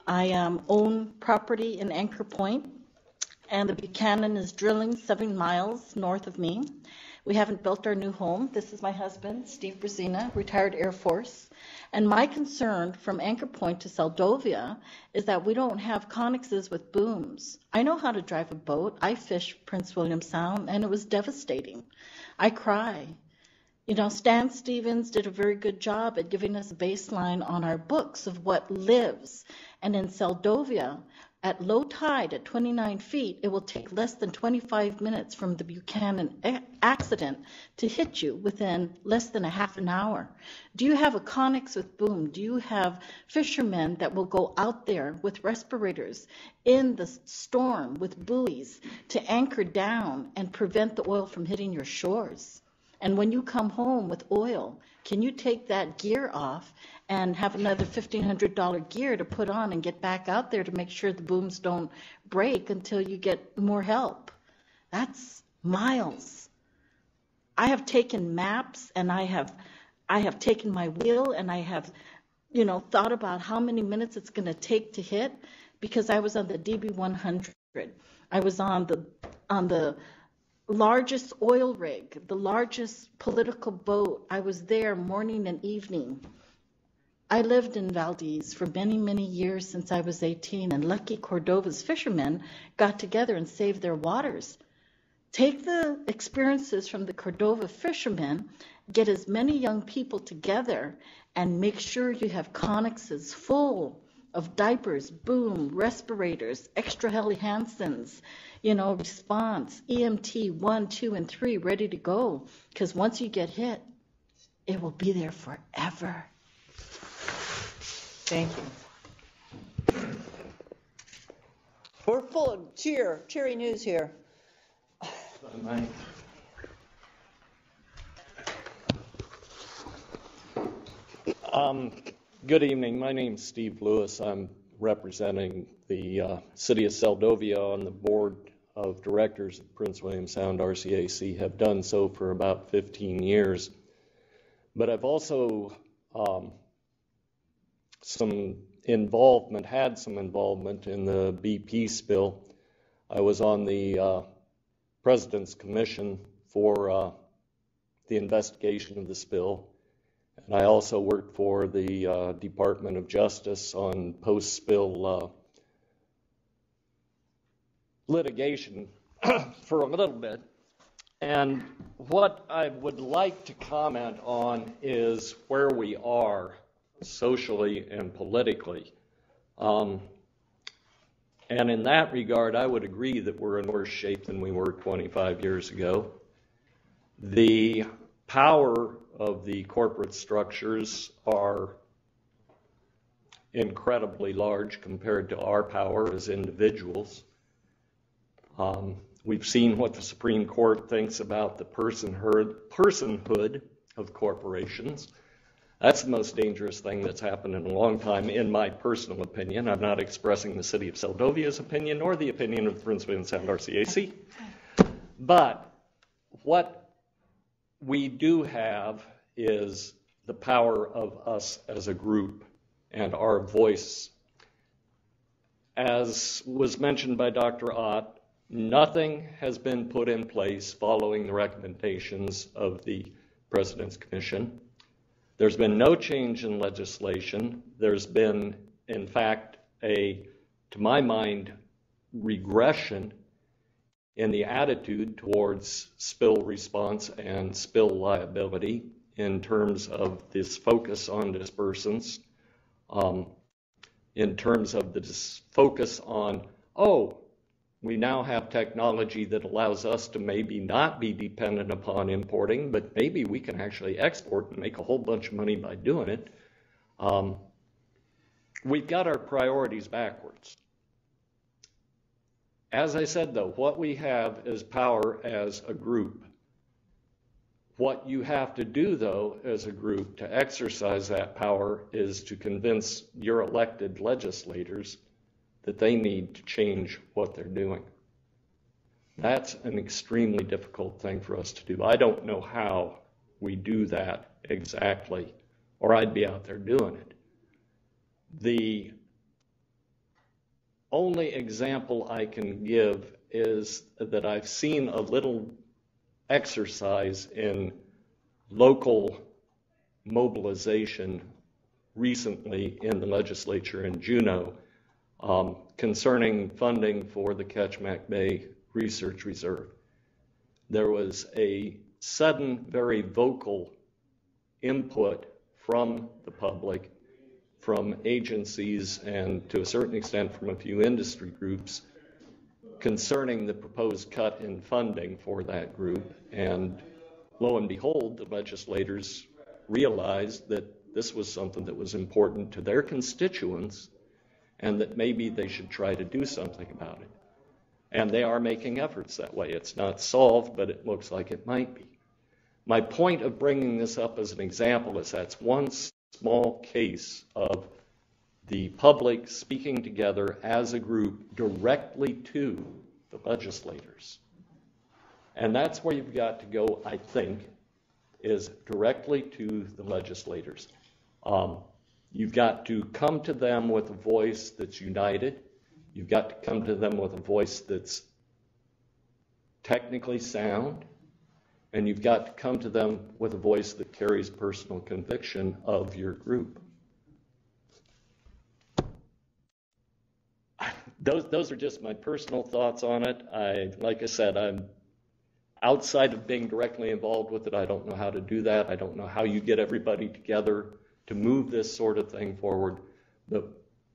I um, own property in Anchor Point, and the Buccaneer is drilling seven miles north of me. We haven't built our new home. This is my husband, Steve Brazina, retired Air Force. And my concern from Anchor Point to Seldovia is that we don't have connexes with booms. I know how to drive a boat. I fished Prince William Sound, and it was devastating. I cry. You know, Stan Stephens did a very good job at giving us a baseline on our books of what lives. And in Seldovia, At low tide at 29 feet, it will take less than 25 minutes from the Buccaneer accident to hit you within less than a half an hour. Do you have a Connex with boom? Do you have fishermen that will go out there with respirators in the storm with buoys to anchor down and prevent the oil from hitting your shores? And when you come home with oil, can you take that gear off and have another $1,500 gear to put on and get back out there to make sure the booms don't break until you get more help? That's miles. I have taken maps and I have I have taken my wheel and I have you know thought about how many minutes it's going to take to hit because I was on the DB100. I was on the on the largest oil rig, the largest political boat. I was there morning and evening. I lived in Valdez for many, many years since I was 18, and lucky Cordova's fishermen got together and saved their waters. Take the experiences from the Cordova fishermen, get as many young people together, and make sure you have connexes full of diapers, boom, respirators, extra Helly Hansens, you know, response, EMT one, two, and three ready to go. Because once you get hit, it will be there forever. Thank you. We're full of cheer, cheery news here. Um, good evening. My name's Steve Lewis. I'm representing the uh, city of Seldovia on the board of directors of Prince William Sound RCAC. Have done so for about 15 years, but I've also um, some involvement, had some involvement in the BP spill. I was on the uh, President's Commission for uh, the investigation of the spill, and I also worked for the uh, Department of Justice on post spill uh, litigation for a little bit. And what I would like to comment on is where we are socially and politically. Um, and in that regard, I would agree that we're in worse shape than we were 25 years ago. The power of the corporate structures are incredibly large compared to our power as individuals. Um, we've seen what the Supreme Court thinks about the personhood, personhood of corporations. That's the most dangerous thing that's happened in a long time, in my personal opinion. I'm not expressing the city of Seldovia's opinion or the opinion of the Prince William Sound RCAC. But what we do have is the power of us as a group and our voice. As was mentioned by Dr. Ott, nothing has been put in place following the recommendations of the President's Commission. There's been no change in legislation. There's been, in fact, a, to my mind, regression in the attitude towards spill response and spill liability in terms of this focus on dispersants, um, in terms of the focus on, oh, we now have technology that allows us to maybe not be dependent upon importing, but maybe we can actually export and make a whole bunch of money by doing it. Um, we've got our priorities backwards. As I said, though, what we have is power as a group. What you have to do, though, as a group to exercise that power is to convince your elected legislators that they need to change what they're doing. That's an extremely difficult thing for us to do. I don't know how we do that exactly, or I'd be out there doing it. The only example I can give is that I've seen a little exercise in local mobilization recently in the legislature in Juneau um, concerning funding for the Kachemak Bay Research Reserve. There was a sudden, very vocal input from the public from agencies and to a certain extent from a few industry groups concerning the proposed cut in funding for that group. And lo and behold, the legislators realized that this was something that was important to their constituents and that maybe they should try to do something about it. And they are making efforts that way. It's not solved, but it looks like it might be. My point of bringing this up as an example is that's one small case of the public speaking together as a group directly to the legislators. And that's where you've got to go, I think, is directly to the legislators. Um, you've got to come to them with a voice that's united. You've got to come to them with a voice that's technically sound. And you've got to come to them with a voice that carries personal conviction of your group. Those, those are just my personal thoughts on it. I, like I said, I'm outside of being directly involved with it. I don't know how to do that. I don't know how you get everybody together to move this sort of thing forward. The,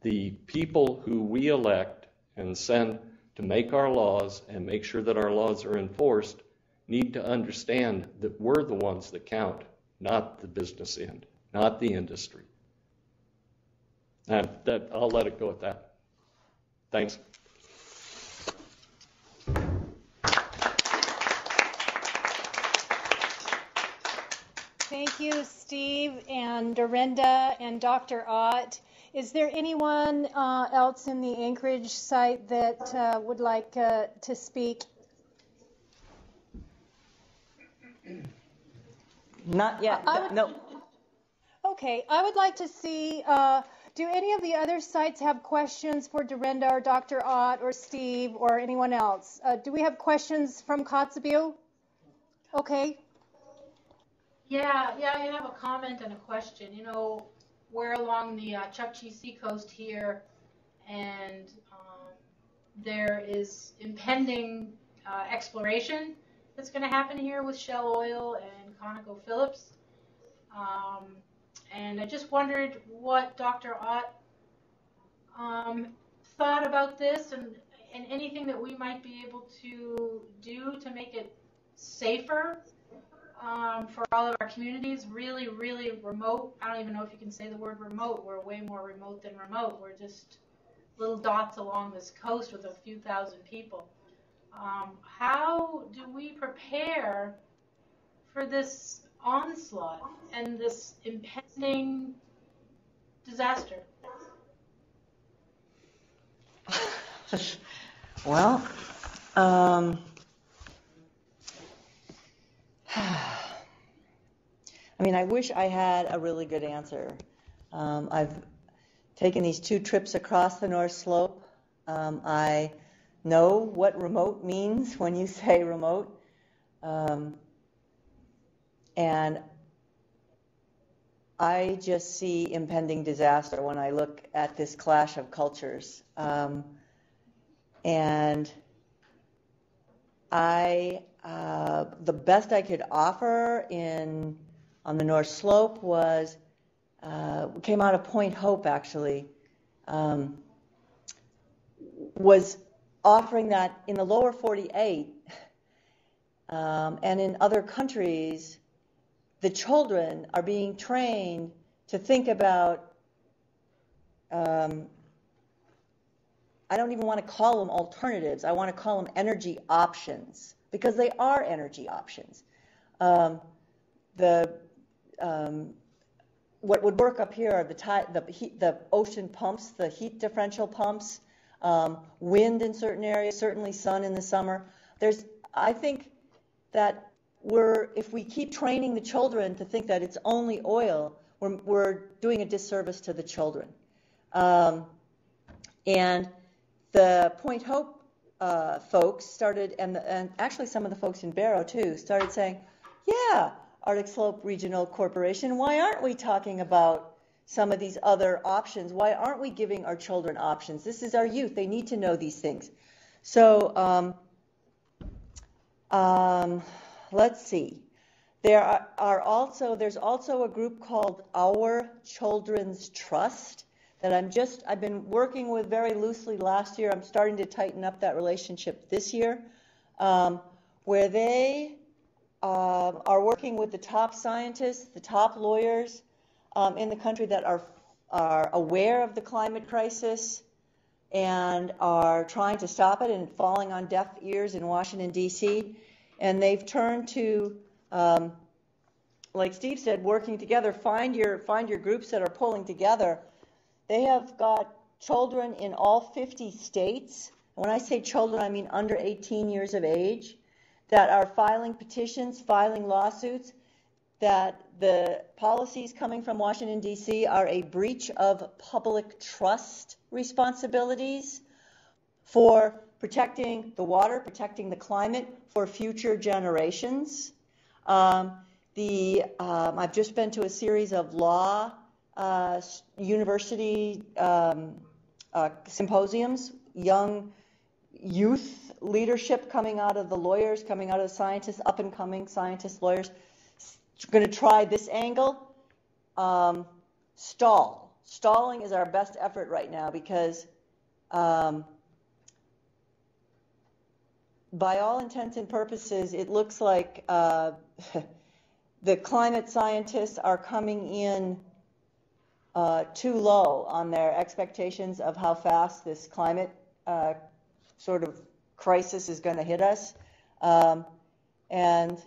the people who we elect and send to make our laws and make sure that our laws are enforced need to understand that we're the ones that count, not the business end, not the industry. And that, I'll let it go at that. Thanks. Thank you, Steve and Dorinda and Dr. Ott. Is there anyone uh, else in the Anchorage site that uh, would like uh, to speak? Not yet. would, no. Okay, I would like to see. Uh, do any of the other sites have questions for Dorinda or Dr. Ott or Steve or anyone else? Uh, do we have questions from Kotzebue? Okay. Yeah, yeah, I have a comment and a question. You know, we're along the uh, Chukchi Seacoast here, and um, there is impending uh, exploration that's going to happen here with Shell Oil and ConocoPhillips. Um, and I just wondered what Dr. Ott um, thought about this and, and anything that we might be able to do to make it safer um, for all of our communities, really, really remote. I don't even know if you can say the word remote. We're way more remote than remote. We're just little dots along this coast with a few thousand people. Um, how do we prepare for this onslaught and this impending disaster? well, um, I mean, I wish I had a really good answer. Um, I've taken these two trips across the North Slope. Um, I know what remote means when you say remote. Um, and I just see impending disaster when I look at this clash of cultures. Um, and I, uh, the best I could offer in on the North Slope was uh, came out of Point Hope actually um, was offering that in the lower 48 um, and in other countries, the children are being trained to think about. Um, I don't even want to call them alternatives. I want to call them energy options because they are energy options. Um, the um, what would work up here are the, the, heat, the ocean pumps, the heat differential pumps, um, wind in certain areas, certainly sun in the summer. There's, I think that we're, if we keep training the children to think that it's only oil, we're, we're doing a disservice to the children. Um, and the Point Hope uh, folks started, and, the, and actually some of the folks in Barrow too, started saying, yeah, Arctic Slope Regional Corporation, why aren't we talking about some of these other options? Why aren't we giving our children options? This is our youth. They need to know these things. So um, um, let's see. There are, also there's also a group called Our Children's Trust that I'm just I've been working with very loosely last year. I'm starting to tighten up that relationship this year, um, where they uh, are working with the top scientists, the top lawyers um, in the country that are are aware of the climate crisis and are trying to stop it and falling on deaf ears in Washington D.C. And they've turned to um, like Steve said, working together. Find your find your groups that are pulling together. They have got children in all 50 states. When I say children, I mean under 18 years of age that are filing petitions, filing lawsuits. That the policies coming from Washington D.C. are a breach of public trust responsibilities for protecting the water, protecting the climate for future generations. Um, the um, I've just been to a series of law uh, university um, uh, symposiums, young youth leadership coming out of the lawyers, coming out of the scientists, up and coming scientists, lawyers. Going to try this angle. Um, stall. Stalling is our best effort right now because um, by all intents and purposes, it looks like uh, the climate scientists are coming in uh, too low on their expectations of how fast this climate uh, sort of crisis is going to hit us. Um, and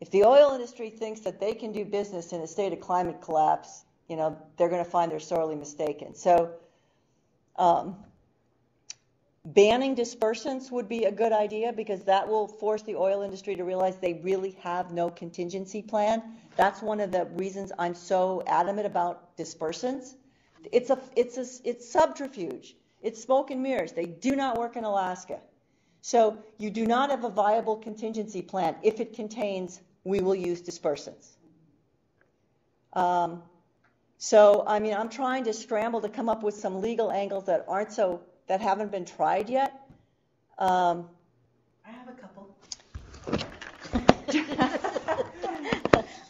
if the oil industry thinks that they can do business in a state of climate collapse, you know, they're going to find they're sorely mistaken. So, um, Banning dispersants would be a good idea because that will force the oil industry to realize they really have no contingency plan. That's one of the reasons I'm so adamant about dispersants. It's a it's a it's subterfuge. It's smoke and mirrors. They do not work in Alaska. So you do not have a viable contingency plan if it contains we will use dispersants. Um, so I mean I'm trying to scramble to come up with some legal angles that aren't so that haven't been tried yet. Um, I have a couple.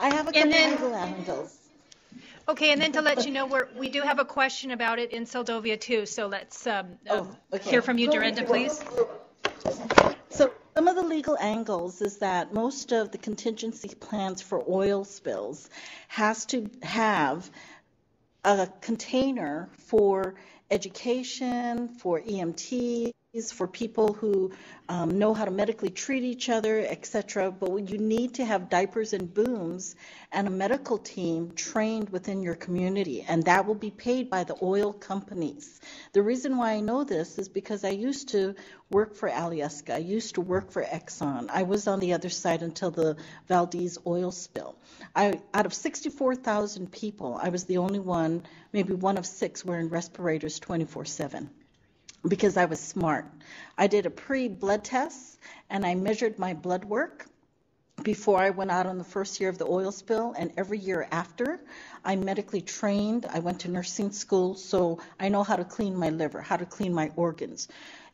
I have a And couple then- legal angles. Okay, and then to let you know, we're, we do have a question about it in Seldovia too, so let's um, um, okay. hear from you, Dorinda, please. So some of the legal angles is that most of the contingency plans for oil spills has to have a container for education, for EMTs, for people who um, know how to medically treat each other, etc. But you need to have diapers and booms and a medical team trained within your community, and that will be paid by the oil companies. The reason why I know this is because I used to work for Alyeska. I used to work for Exxon. I was on the other side until the Valdez oil spill. I, out of 64,000 people, I was the only one, maybe one of six, wearing respirators 24 7 because I was smart. I did a pre blood test and I measured my blood work before I went out on the first year of the oil spill, and every year after, I medically trained. I went to nursing school, so I know how to clean my liver, how to clean my organs.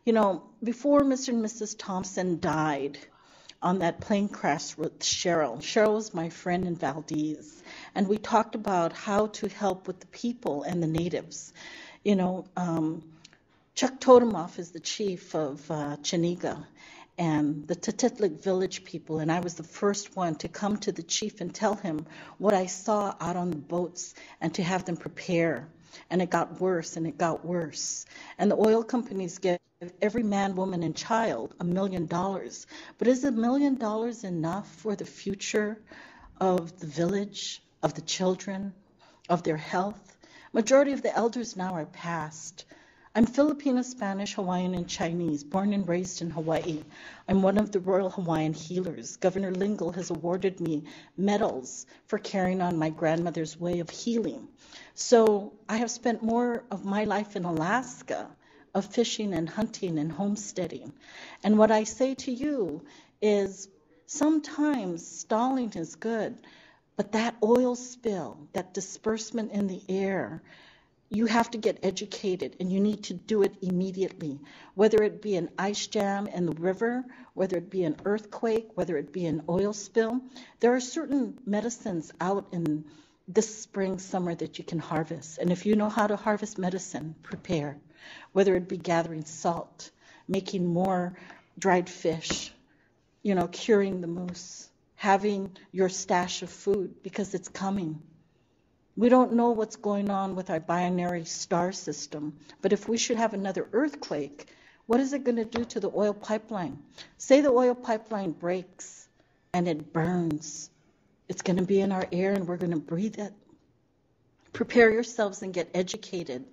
You know, before Mr. and Mrs. Thompson died on that plane crash with Cheryl, Cheryl was my friend in Valdez, and we talked about how to help with the people and the natives. You know, um, Chuck Totemoff is the chief of uh, and the Tatitlek village people, and I was the first one to come to the chief and tell him what I saw out on the boats and to have them prepare. And it got worse and it got worse. And the oil companies give every man, woman, and child a million dollars. But is a million dollars enough for the future of the village, of the children, of their health? Majority of the elders now are passed. I'm Filipino, Spanish, Hawaiian, and Chinese, born and raised in Hawaii. I'm one of the Royal Hawaiian Healers. Governor Lingle has awarded me medals for carrying on my grandmother's way of healing. So I have spent more of my life in Alaska of fishing and hunting and homesteading. And what I say to you is sometimes stalling is good, but that oil spill, that disbursement in the air, you have to get educated and you need to do it immediately. Whether it be an ice jam in the river, whether it be an earthquake, whether it be an oil spill, there are certain medicines out in this spring, summer that you can harvest. And if you know how to harvest medicine, prepare. Whether it be gathering salt, making more dried fish, you know, curing the moose, having your stash of food because it's coming. We don't know what's going on with our binary star system, but if we should have another earthquake, what is it going to do to the oil pipeline? Say the oil pipeline breaks and it burns. It's going to be in our air and we're going to breathe it. Prepare yourselves and get educated.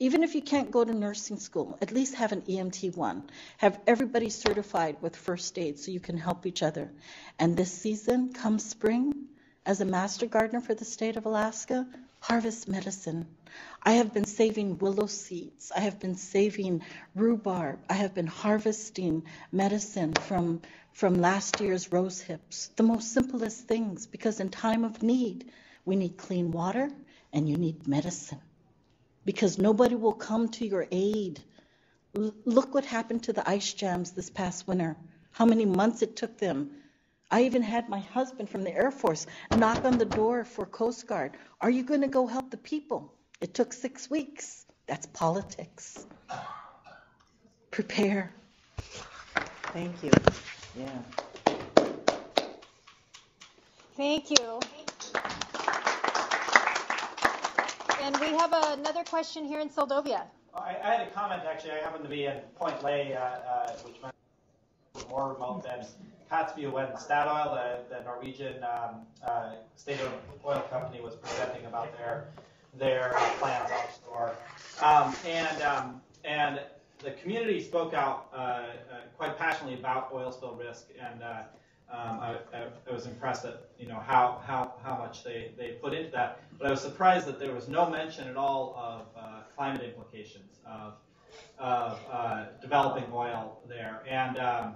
Even if you can't go to nursing school, at least have an EMT one. Have everybody certified with first aid so you can help each other. And this season, come spring, as a master gardener for the state of Alaska, harvest medicine. I have been saving willow seeds. I have been saving rhubarb. I have been harvesting medicine from, from last year's rose hips. The most simplest things, because in time of need, we need clean water and you need medicine. Because nobody will come to your aid. L- look what happened to the ice jams this past winter. How many months it took them I even had my husband from the Air Force knock on the door for Coast Guard. Are you going to go help the people? It took six weeks. That's politics. Prepare. Thank you. Yeah. Thank you. And we have another question here in Seldovia. I, I had a comment actually. I happen to be in Point Lay, uh, uh, which might be more remote than When Statoil, the, the Norwegian um, uh, state-owned oil company, was presenting about their their plans offshore, um, and um, and the community spoke out uh, uh, quite passionately about oil spill risk, and uh, um, I, I, was impressed at you know how how how much they they put into that. But I was surprised that there was no mention at all of uh, climate implications of of uh, developing oil there, and um,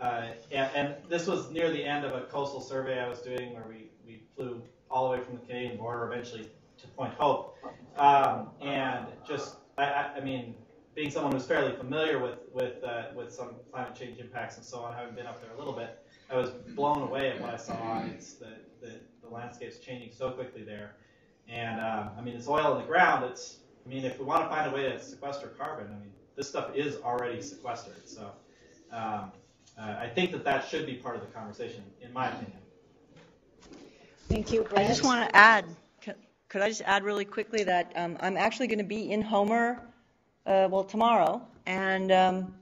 uh, and, and, this was near the end of a coastal survey I was doing where we, we flew all the way from the Canadian border eventually to Point Hope. Um, and just, I, I, mean, being someone who's fairly familiar with, with, uh, with some climate change impacts and so on, having been up there a little bit, I was blown away at what I saw. It's the, the, the landscape's changing so quickly there. And um, I mean, it's oil in the ground. It's, I mean, if we want to find a way to sequester carbon, I mean, this stuff is already sequestered. So, um, uh, I think that that should be part of the conversation, in my opinion. Thank you. I just want to add, could I just add really quickly that um, I'm actually going to be in Homer, uh, well, tomorrow and um,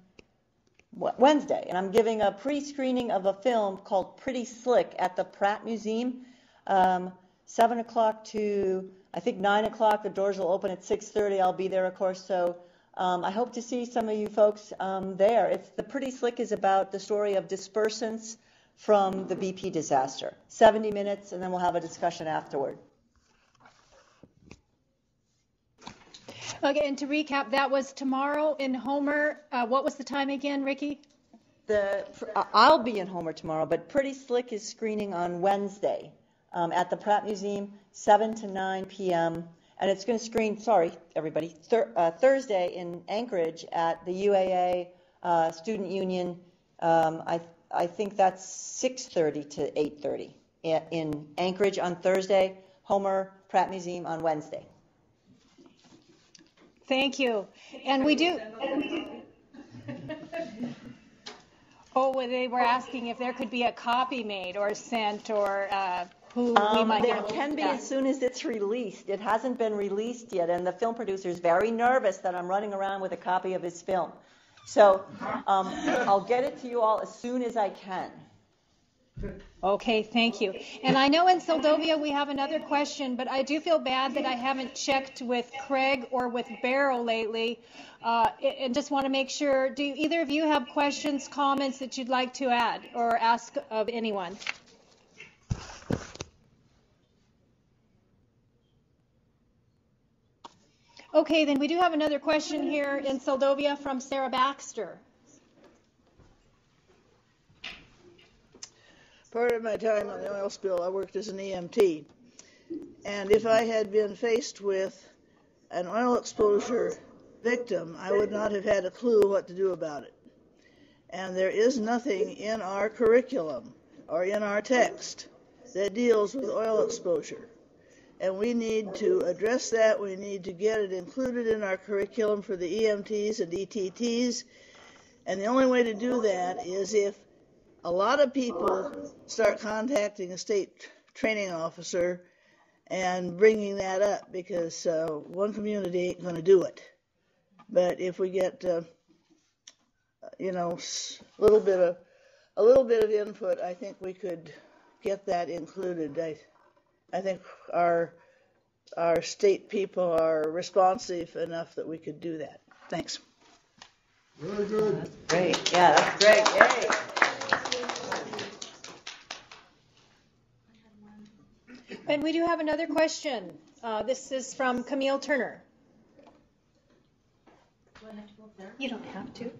Wednesday, and I'm giving a pre-screening of a film called Pretty Slick at the Pratt Museum, um, 7 o'clock to I think 9 o'clock. The doors will open at 6:30. I'll be there, of course, so um, I hope to see some of you folks um, there. It's the Pretty Slick is about the story of dispersants from the BP disaster. 70 minutes, and then we'll have a discussion afterward. Okay, and to recap, that was tomorrow in Homer. Uh, what was the time again, Riki? The I'll be in Homer tomorrow, but Pretty Slick is screening on Wednesday um, at the Pratt Museum, 7 to 9 p.m and it's going to screen, sorry, everybody, thir- uh, Thursday in Anchorage at the UAA uh, Student Union. Um, I, I think that's 6:30 to 8:30 in Anchorage on Thursday. Homer Pratt Museum on Wednesday. Thank you. And we do. oh, well, they were asking if there could be a copy made or sent or. Uh, who um, we might There can be as soon as it's released. It hasn't been released yet, and the film producer is very nervous that I'm running around with a copy of his film. So um, I'll get it to you all as soon as I can. Okay, thank you. And I know in Seldovia we have another question, but I do feel bad that I haven't checked with Craig or with Barrow lately, uh, and just want to make sure. Do either of you have questions, comments that you'd like to add or ask of anyone? Okay, then we do have another question here in Seldovia from Sarah Baxter. Part of my time on the oil spill, I worked as an EMT. And if I had been faced with an oil exposure victim, I would not have had a clue what to do about it. And there is nothing in our curriculum or in our text that deals with oil exposure. And we need to address that. We need to get it included in our curriculum for the EMTs and ETTs. And the only way to do that is if a lot of people start contacting a state training officer and bringing that up because uh, one community ain't going to do it. But if we get, uh, you know, a little bit of a little bit of input, I think we could get that included. I, I think our our state people are responsive enough that we could do that. Thanks. Very good. Great. Yeah, that's great. Yay. And we do have another question. Uh, this is from Camille Turner. Do I have to go up there? You don't have to.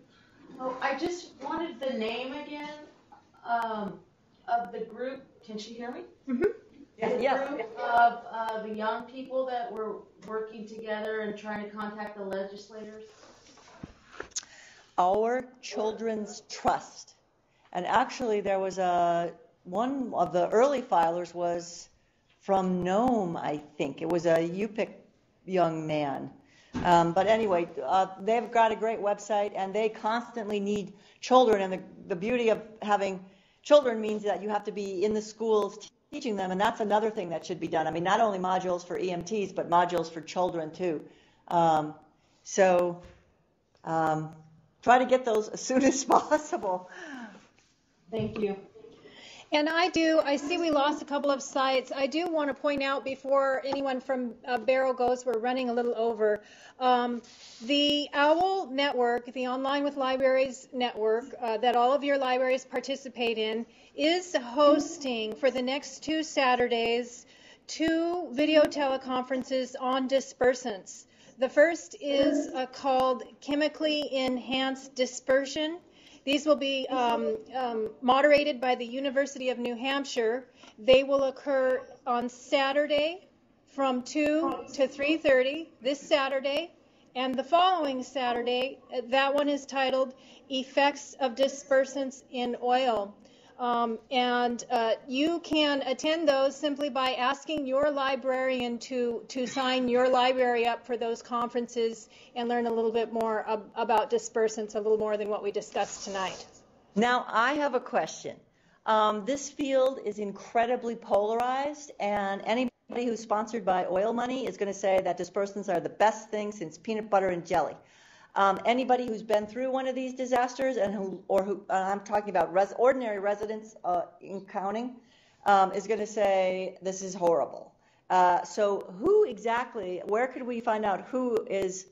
Oh, I just wanted the name again um, of the group. Can she hear me? Mm-hmm. The Yes. group of uh, the young people that were working together and trying to contact the legislators. Our Children's Trust. And actually, there was a, one of the early filers was from Nome, I think. It was a Yupik young man. Um, but anyway, uh, they've got a great website and they constantly need children. And the, the beauty of having children means that you have to be in the schools teaching them. And that's another thing that should be done. I mean, not only modules for EMTs, but modules for children too. Um, so um, try to get those as soon as possible. Thank you. And I do, I see we lost a couple of sites. I do want to point out before anyone from uh, Barrow goes, we're running a little over. Um, the OWL network, the Online with Libraries network uh, that all of your libraries participate in, is hosting for the next two Saturdays two video teleconferences on dispersants. The first is uh, called Chemically Enhanced Dispersion. These will be um, um, moderated by the University of New Hampshire. They will occur on Saturday from 2 to 3:30 this Saturday, and the following Saturday. uh, That one is titled "Effects of Dispersants in Oil." Um, and uh, you can attend those simply by asking your librarian to, to sign your library up for those conferences and learn a little bit more ab- about dispersants, a little more than what we discussed tonight. Now, I have a question. Um, this field is incredibly polarized, and anybody who's sponsored by oil money is going to say that dispersants are the best thing since peanut butter and jelly. Um, anybody who's been through one of these disasters, and who, or who, uh, I'm talking about res, ordinary residents uh, in counting, um, is going to say this is horrible. Uh, so, who exactly? Where could we find out who is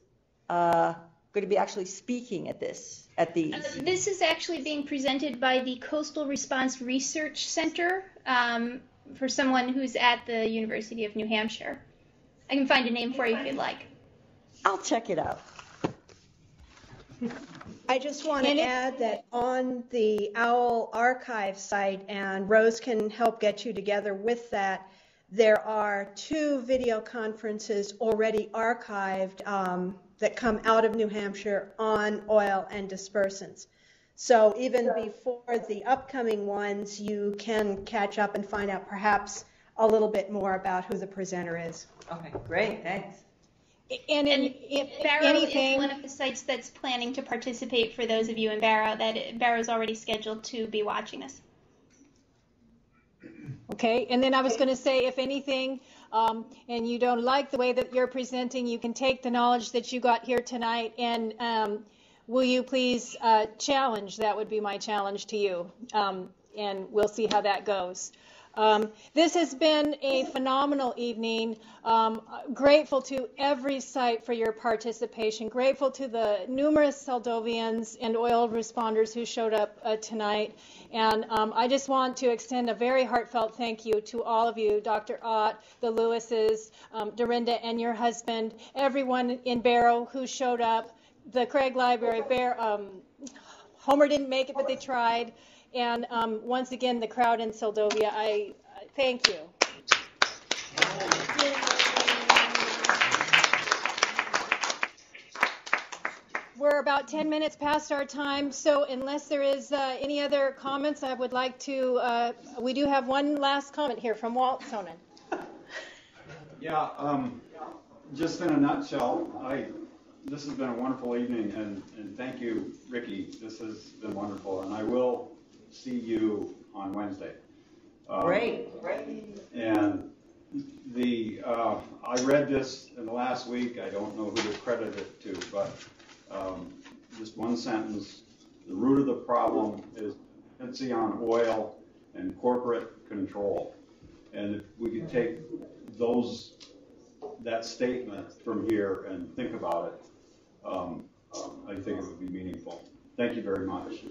uh, going to be actually speaking at this? At these? Uh, This is actually being presented by the Coastal Response Research Center um, for someone who's at the University of New Hampshire. I can find a name for you if you'd like. I'll check it out. I just want to add that on the OWL archive site, and Rose can help get you together with that, there are two video conferences already archived um, that come out of New Hampshire on oil and dispersants. So even before the upcoming ones, you can catch up and find out perhaps a little bit more about who the presenter is. Okay, great, thanks. And, and Barrow anything- is one of the sites that's planning to participate for those of you in Barrow that Barrow's already scheduled to be watching this. Okay, and then I was going to say, if anything, um, and you don't like the way that you're presenting, you can take the knowledge that you got here tonight and um, will you please uh, challenge? That would be my challenge to you. Um, and we'll see how that goes. Um, this has been a phenomenal evening. Um, grateful to every site for your participation. Grateful to the numerous Seldovians and oil responders who showed up uh, tonight. And um, I just want to extend a very heartfelt thank you to all of you, Dr. Ott, the Lewises, um, Dorinda, and your husband, everyone in Barrow who showed up, the Craig Library, Bear, um, Homer didn't make it, but they tried. And um, once again, the crowd in Seldovia, I, I thank you. we're about 10 minutes past our time, so unless there is uh, any other comments, I would like to, uh, we do have one last comment here from Walt Sonnen. Yeah, um, just in a nutshell, I, this has been a wonderful evening, and, and thank you, Riki. This has been wonderful, and I will see you on Wednesday. Um, Great, great. And the, uh, I read this in the last week, I don't know who to credit it to, but, um, just one sentence. The root of the problem is dependency on oil and corporate control. And if we could take those, that statement from here and think about it, um, I think it would be meaningful. Thank you very much.